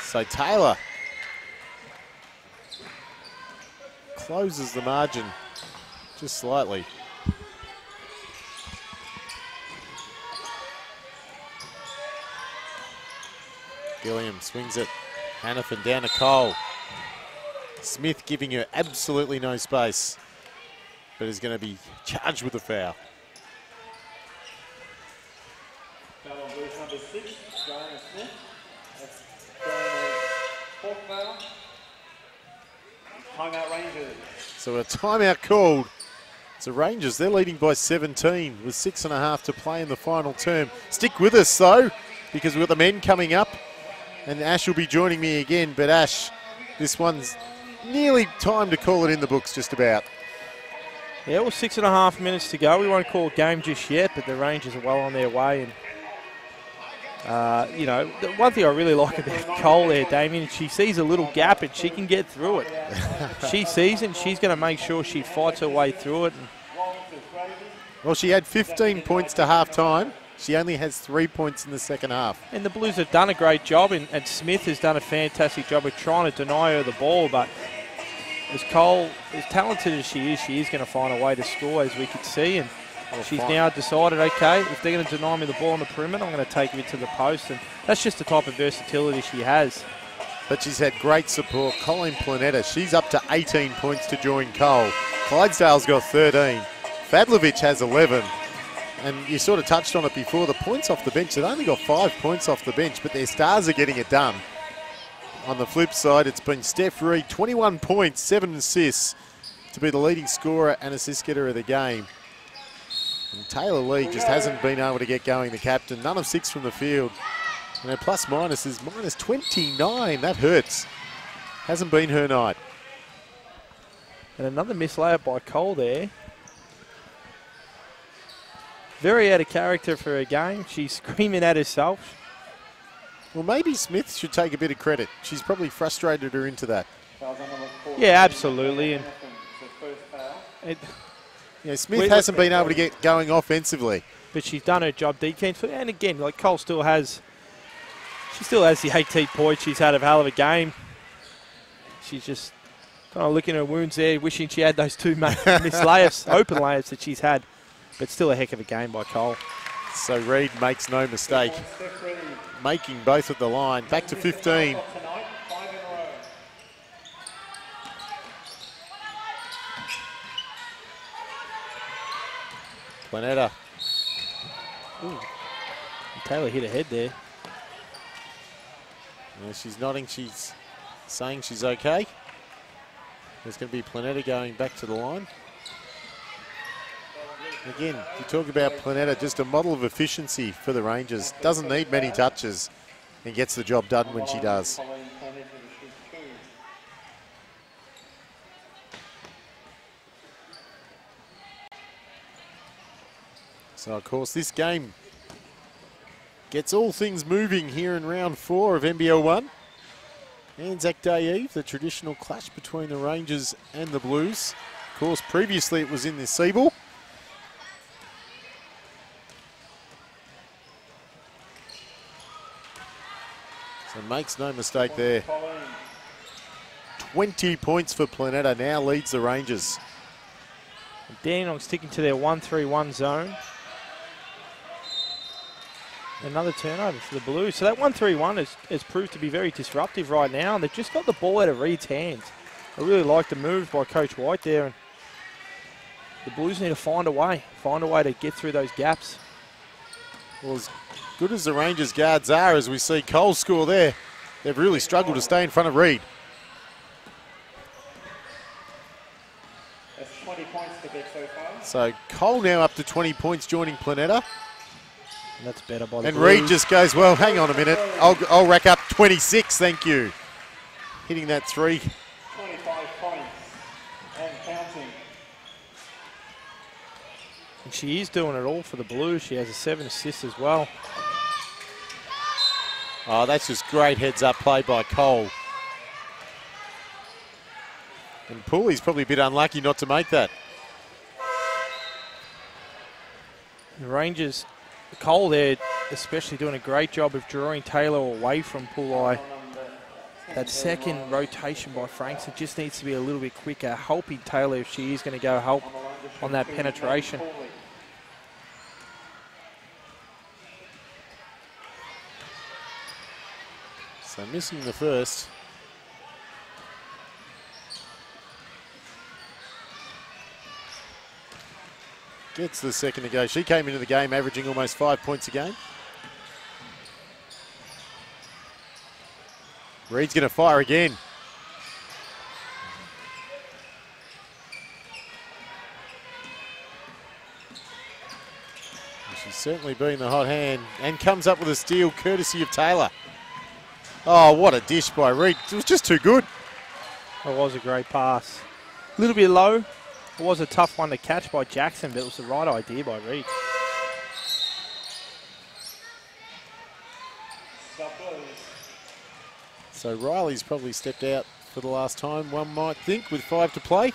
So Taylor closes the margin just slightly. Gilliam swings it. Hannafin down to Cole. Smith giving her absolutely no space. but is going to be charged with a foul. Foul on Blues number six, Joanna Smith. That's Joanna's fourth foul. Timeout Rangers. So a timeout called. So Rangers, they're leading by 17 with six and a half to play in the final term. Stick with us though, because we've got the men coming up, and Ash will be joining me again. But Ash, this one's nearly time to call it in the books, just about. Yeah, well, six and a half minutes to go. We won't call game just yet, but the Rangers are well on their way. And uh, you know, the one thing I really like about Cole there, Damien, she sees a little gap and she can get through it. she sees it and she's going to make sure she fights her way through it. Well, she had 15 points to half time. She only has three points in the second half. And the Blues have done a great job, and, and Smith has done a fantastic job of trying to deny her the ball. But as Cole, as talented as she is, she is going to find a way to score, as we could see. And she's fine. now decided, okay, if they're going to deny me the ball on the perimeter, I'm going to take it to the post. And that's just the type of versatility she has. But she's had great support. Colleen Planeta, she's up to 18 points to join Cole. Clydesdale's got 13. Fadlovic has 11. And you sort of touched on it before. The points off the bench, they've only got five points off the bench, but their stars are getting it done. On the flip side, it's been Steph Reed, 21 points, seven assists to be the leading scorer and assist getter of the game. And Taylor Lee just hasn't been able to get going, the captain. None of six from the field. And her plus minus is minus 29. That hurts. Hasn't been her night. And another miss layup by Cole there. Very out of character for her game. She's screaming at herself. Well, maybe Smith should take a bit of credit. She's probably frustrated her into that. Fouls on number four. Yeah, absolutely. And It's the first foul. it, Know, Smith hasn't been able to get going offensively. but she's done her job defensively. And again, like Cole still has, she still has the 18 points. She's had a hell of a game. She's just kind of licking her wounds there, wishing she had those two missed layups, open layups that she's had. But still a heck of a game by Cole. So Reed makes no mistake, making both at the line. Back to 15. Tonight, five in a row. Planeta. Taylor hit her head there. She's nodding. She's saying she's okay. There's going to be Planeta going back to the line. Again, you talk about Planeta, just a model of efficiency for the Rangers. Doesn't need many touches and gets the job done when she does. Following Planet to the shoot two. So, of course, this game gets all things moving here in round four of NBL 1. Anzac Day Eve, the traditional clash between the Rangers and the Blues. Of course, previously it was in the SEABL. So makes no mistake there. 20 points for Planeta, now leads the Rangers. Dandenong sticking to their 1-3-1 zone. Another turnover for the Blues. So that 1-3-1 has, has proved to be very disruptive right now, and they've just got the ball out of Reed's hands. I really like the move by Coach White there. And the Blues need to find a way, find a way to get through those gaps. Well, as good as the Rangers guards are, as we see Cole score there, they've really struggled to stay in front of Reed. that's 20 points to get so far. So Cole now up to 20 points, joining Planeta. And that's better by the And Blues. Reed just goes, well, hang on a minute. I'll, I'll rack up 26, thank you. Hitting that three. 25 points and counting. And she is doing it all for the Blues. She has a seven assist as well. Oh, that's just great heads up play by Cole. And Pooley's probably a bit unlucky not to make that. The Rangers, Cole there, especially doing a great job of drawing Taylor away from Pooley. That second rotation by Franks, it just needs to be a little bit quicker, helping Taylor if she is going to go help on that penetration. So missing the first. Gets the second to go. She came into the game averaging almost five points a game. Reed's going to fire again. She's certainly been the hot hand and comes up with a steal courtesy of Taylor. Oh, what a dish by Reed. It was just too good. It was a great pass. A little bit low. Was a tough one to catch by Jackson, but it was the right idea by Reed. So Riley's probably stepped out for the last time, one might think, with five to play.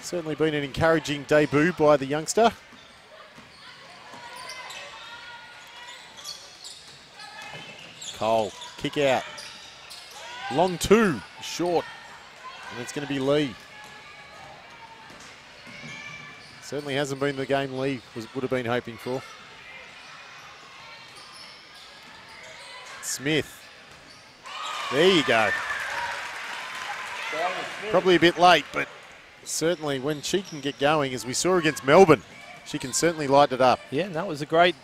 Certainly been an encouraging debut by the youngster. Cole, kick out. Long two, short. And it's going to be Lee. Certainly hasn't been the game Lee was, would have been hoping for. Smith. There you go. Probably a bit late, but certainly when she can get going, as we saw against Melbourne, she can certainly light it up. Yeah, and that was a great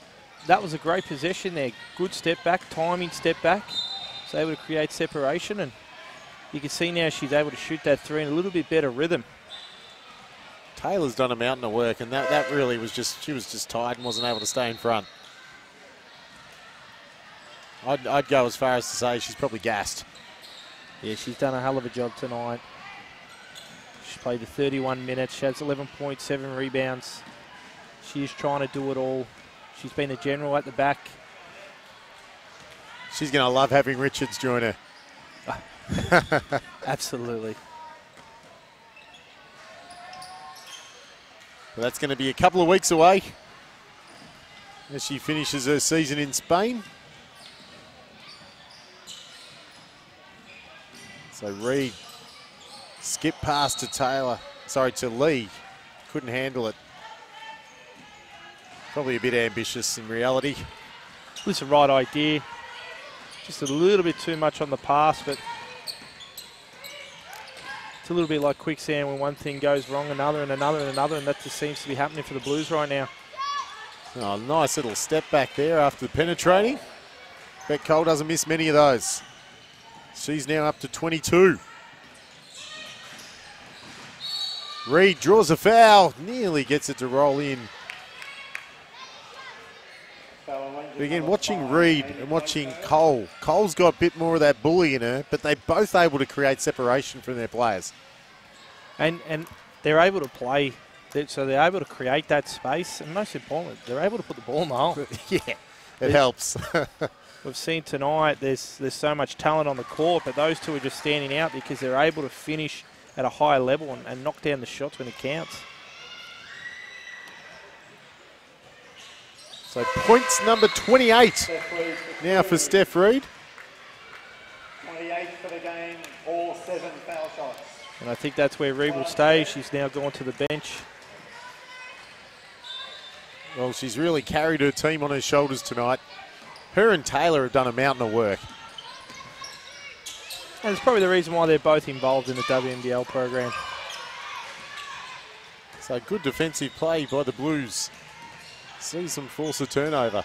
that was a great possession there. Good step back, timing step back. Was able to create separation and you can see now she's able to shoot that three in a little bit better rhythm. Taylor's done a mountain of work, and that, that really was just, she was just tired and wasn't able to stay in front. I'd, I'd go as far as to say she's probably gassed. Yeah, she's done a hell of a job tonight. She played the 31 minutes. She has 11.7 rebounds. She is trying to do it all. She's been a general at the back. She's going to love having Richards join her. Absolutely. But that's going to be a couple of weeks away as she finishes her season in Spain. So Reed skip pass to Taylor, sorry, to Lee. Couldn't handle it. Probably a bit ambitious in reality. It was the right idea. Just a little bit too much on the pass, but it's a little bit like quicksand when one thing goes wrong, another and another and another, and that just seems to be happening for the Blues right now. Oh, nice little step back there after penetrating. Bet Cole doesn't miss many of those. She's now up to 22. Reed draws a foul, nearly gets it to roll in. Foul on Rangers But again, watching Reed and watching Cole, Cole's got a bit more of that bully in her, but they're both able to create separation from their players. And and they're able to play, so they're able to create that space, and most importantly, they're able to put the ball in the hole. yeah, it helps. We've seen tonight there's there's so much talent on the court, but those two are just standing out because they're able to finish at a high level and, and knock down the shots when it counts. So points number 28 Steph Reed for now for. Steph Reed. 28 for the game, all seven foul shots. And I think that's where Reed will stay. She's now gone to the bench. Well, she's really carried her team on her shoulders tonight. Her and Taylor have done a mountain of work. And it's probably the reason why they're both involved in the WNBL program. So good defensive play by the Blues. See some force of turnover.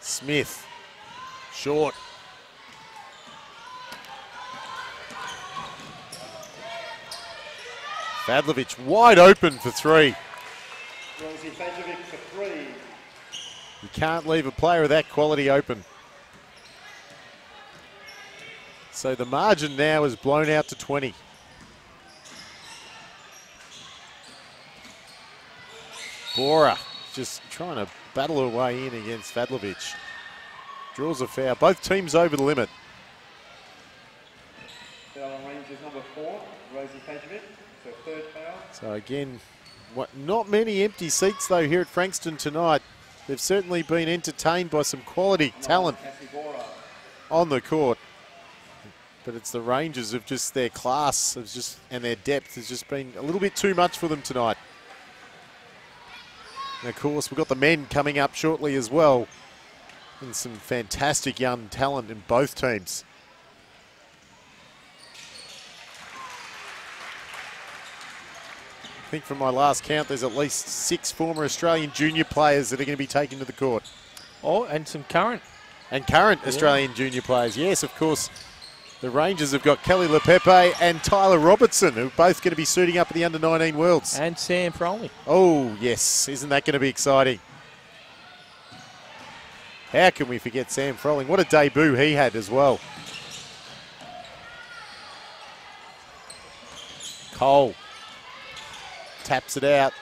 Smith, short. Fadlovic wide open for three. Rosie for three. You can't leave a player of that quality open. So the margin now is blown out to 20. Bora just trying to battle her way in against Fadlovic. Draws a foul. Both teams over the limit. Foul on Rangers number four, So. So again, what, not many empty seats though here at Frankston tonight. They've certainly been entertained by some quality talent on the court but it's the Rangers of just their class of just and their depth has just been a little bit too much for them tonight. And of course, we've got the men coming up shortly as well, and some fantastic young talent in both teams. I think from my last count, there's at least six former Australian junior players that are going to be taken to the court. Oh, and some current. And current yeah. Australian junior players, yes, of course the Rangers have got Kelly LePepe and Tyler Robertson, who are both going to be suiting up at the under 19 Worlds. And Sam Froling. Oh, yes. Isn't that going to be exciting? How can we forget Sam Froling? What a debut he had as well. Cole taps it out.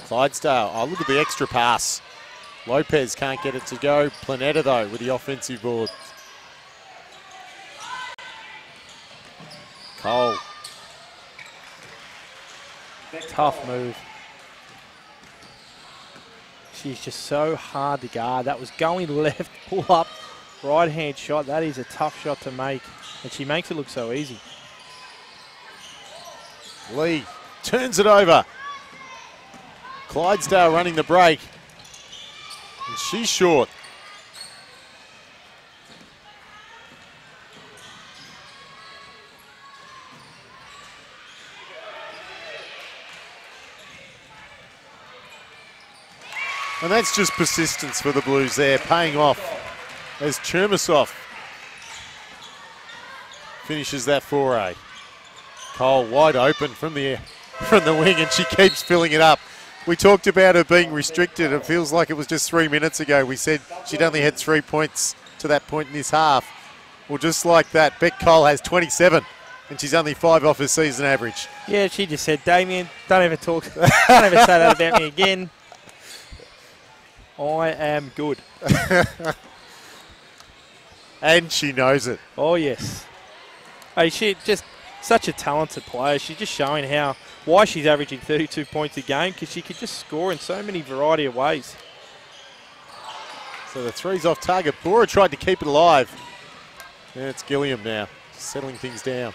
Clydesdale. Oh, look at the extra pass. Lopez can't get it to go. Planeta, though, with the offensive board. Cole. Tough move. She's just so hard to guard. That was going left, pull up, right hand shot. That is a tough shot to make. And she makes it look so easy. Lee turns it over. Clydesdale running the break. And she's short. And that's just persistence for the Blues there, paying off as Chermisov finishes that foray. Cole wide open from the from the wing, and she keeps filling it up. We talked about her being restricted. It feels like it was just three minutes ago. We said she'd only had three points to that point in this half. Well, just like that, Beck Cole has 27, and she's only five off her season average. Yeah, she just said, Damien, don't ever talk, don't ever say that about me again. I am good. And she knows it. Oh yes. Hey, she just such a talented player. She's just showing how why she's averaging 32 points a game because she could just score in so many variety of ways. So the three's off target. Bora tried to keep it alive. And it's Gilliam now, settling things down.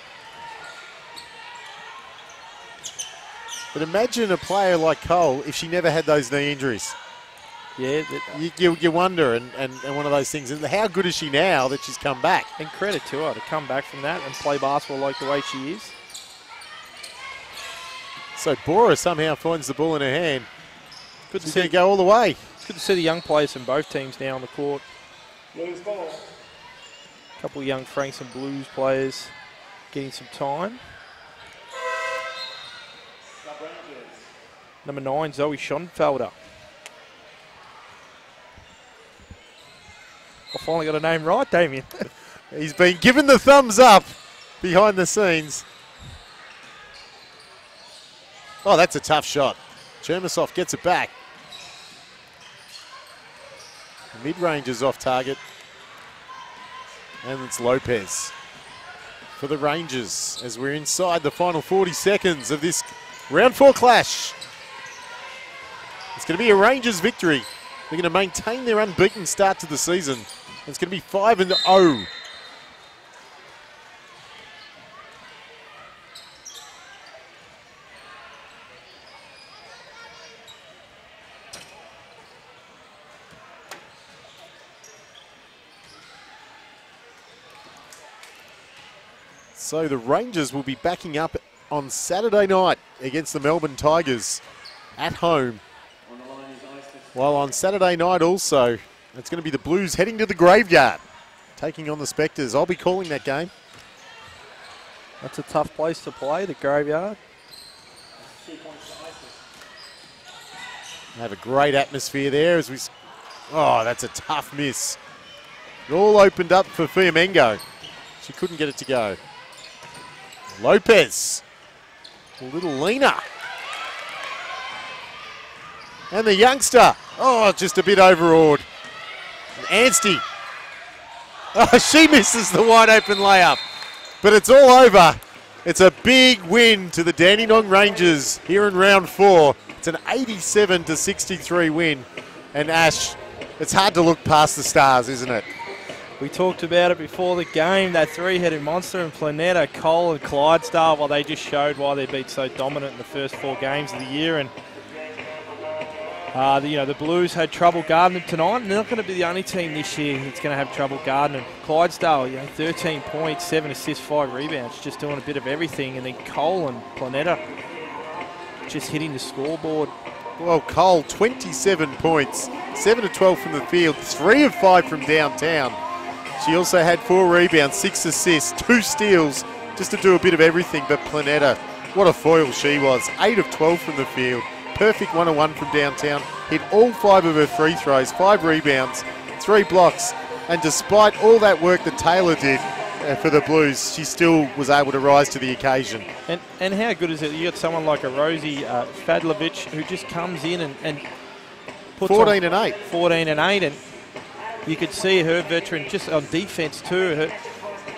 But imagine a player like Cole if she never had those knee injuries. Yeah, You, you, you wonder, and, and, and one of those things. And how good is she now that she's come back? and credit to her to come back from that and play basketball like the way she is. So Bora somehow finds the ball in her hand. Good to see. go all the way. It's good to see the young players from both teams now on the court. Blues ball. A couple of young Frankston Blues players getting some time. Number nine, Zoe Schonfelder. I finally got a name right, Damien. He's been given the thumbs up behind the scenes. Oh, that's a tough shot. Chermisov gets it back. Mid range is off target. And it's Lopez for the Rangers as we're inside the final 40 seconds of this round four clash. It's going to be a Rangers victory. They're going to maintain their unbeaten start to the season. It's going to be 5 and oh. 0. So the Rangers will be backing up on Saturday night against the Melbourne Tigers at home. While on Saturday night also, it's going to be the Blues heading to the graveyard, taking on the Spectres. I'll be calling that game. That's a tough place to play, the graveyard. Two points to Isis. They have a great atmosphere there as we. Oh, that's a tough miss. It all opened up for Fiamengo. She couldn't get it to go. Lopez. A little leaner. And the youngster. Oh, just a bit overawed. And Anstey. Oh, she misses the wide open layup. But it's all over. It's a big win to the Dandenong Rangers here in round four. It's an 87 to 63 win. And Ash, it's hard to look past the stars, isn't it? We talked about it before the game, that three-headed monster in Planeta, Cole and Clyde Clydesdale, well, they just showed why they've been so dominant in the first four games of the year. And, uh, the, you know, the Blues had trouble guarding tonight, and they're not going to be the only team this year that's going to have trouble guarding. Clydesdale, you know, 13 points, 7 assists, 5 rebounds, just doing a bit of everything. And then Cole and Planeta just hitting the scoreboard. Well, Cole, 27 points, 7 to 12 from the field, 3 of 5 from downtown. She also had 4 rebounds, 6 assists, 2 steals, just to do a bit of everything. But Planeta, what a foil she was. 8 of 12 from the field, perfect 1 1 from downtown, hit all 5 of her free throws, 5 rebounds, 3 blocks. And despite all that work that Taylor did, uh, for the Blues, she still was able to rise to the occasion. And and how good is it? You got someone like a Rosie uh, Fadlovic who just comes in and, and puts 14 on and 8. 14 and 8, and you could see her veteran just on defense too. Her,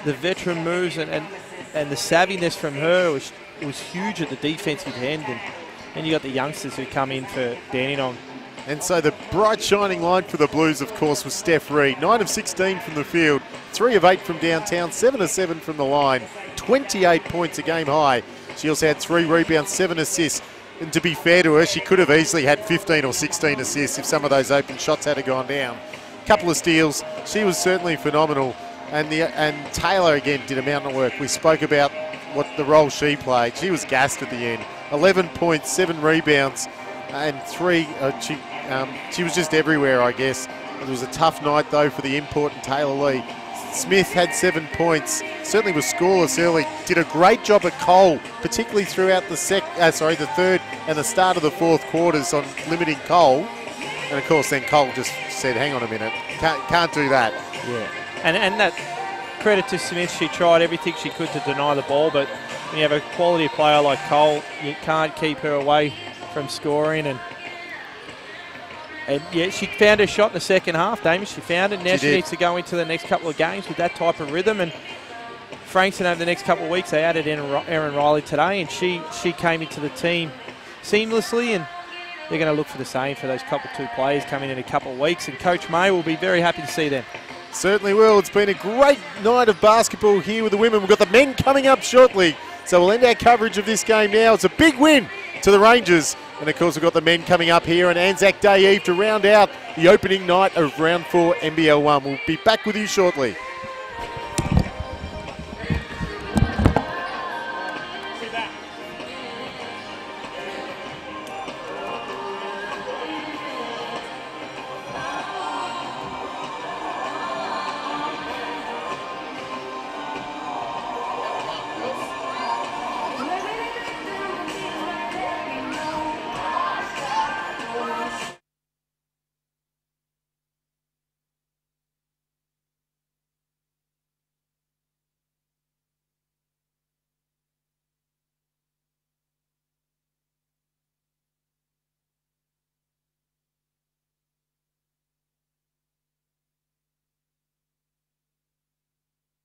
the veteran moves and, and, and the savviness from her was was huge at the defensive end, and then you got the youngsters who come in for Dandenong. And so the bright shining light for the Blues, of course, was Steph Reed. 9 of 16 from the field, 3 of 8 from downtown, 7 of 7 from the line, 28 points a game high. She also had 3 rebounds, 7 assists. And to be fair to her, she could have easily had 15 or 16 assists if some of those open shots had gone down. A Couple of steals. She was certainly phenomenal. And the and Taylor again did a mountain of work. We spoke about what the role she played. She was gassed at the end. 11 points, 7 rebounds, and 3. Uh, she um, she was just everywhere, I guess. It was a tough night, though, for the import and Taylor Lee. Smith had seven points. Certainly was scoreless early. Did a great job at Cole, particularly throughout the sec. Uh, sorry, the third and the start of the fourth quarters on limiting Cole. And of course, then Cole just said, "Hang on a minute, can't can't do that." Yeah, and and that credit to Smith. She tried everything she could to deny the ball, but when you have a quality player like Cole, you can't keep her away from scoring and and yeah, she found her shot in the second half, Damien. She found it. Now She she, needs to go into the next couple of games with that type of rhythm. And Frankston over the next couple of weeks, they added Ri- Erin Riley today, and she she came into the team seamlessly, and they're going to look for the same for those couple two players coming in a couple of weeks. And Coach May will be very happy to see them. Certainly will. It's been a great night of basketball here with the women. We've got the men coming up shortly. So we'll end our coverage of this game now. It's a big win to the Rangers. And of course, we've got the men coming up here on Anzac Day Eve to round out the opening night of round four NBL1. We'll be back with you shortly.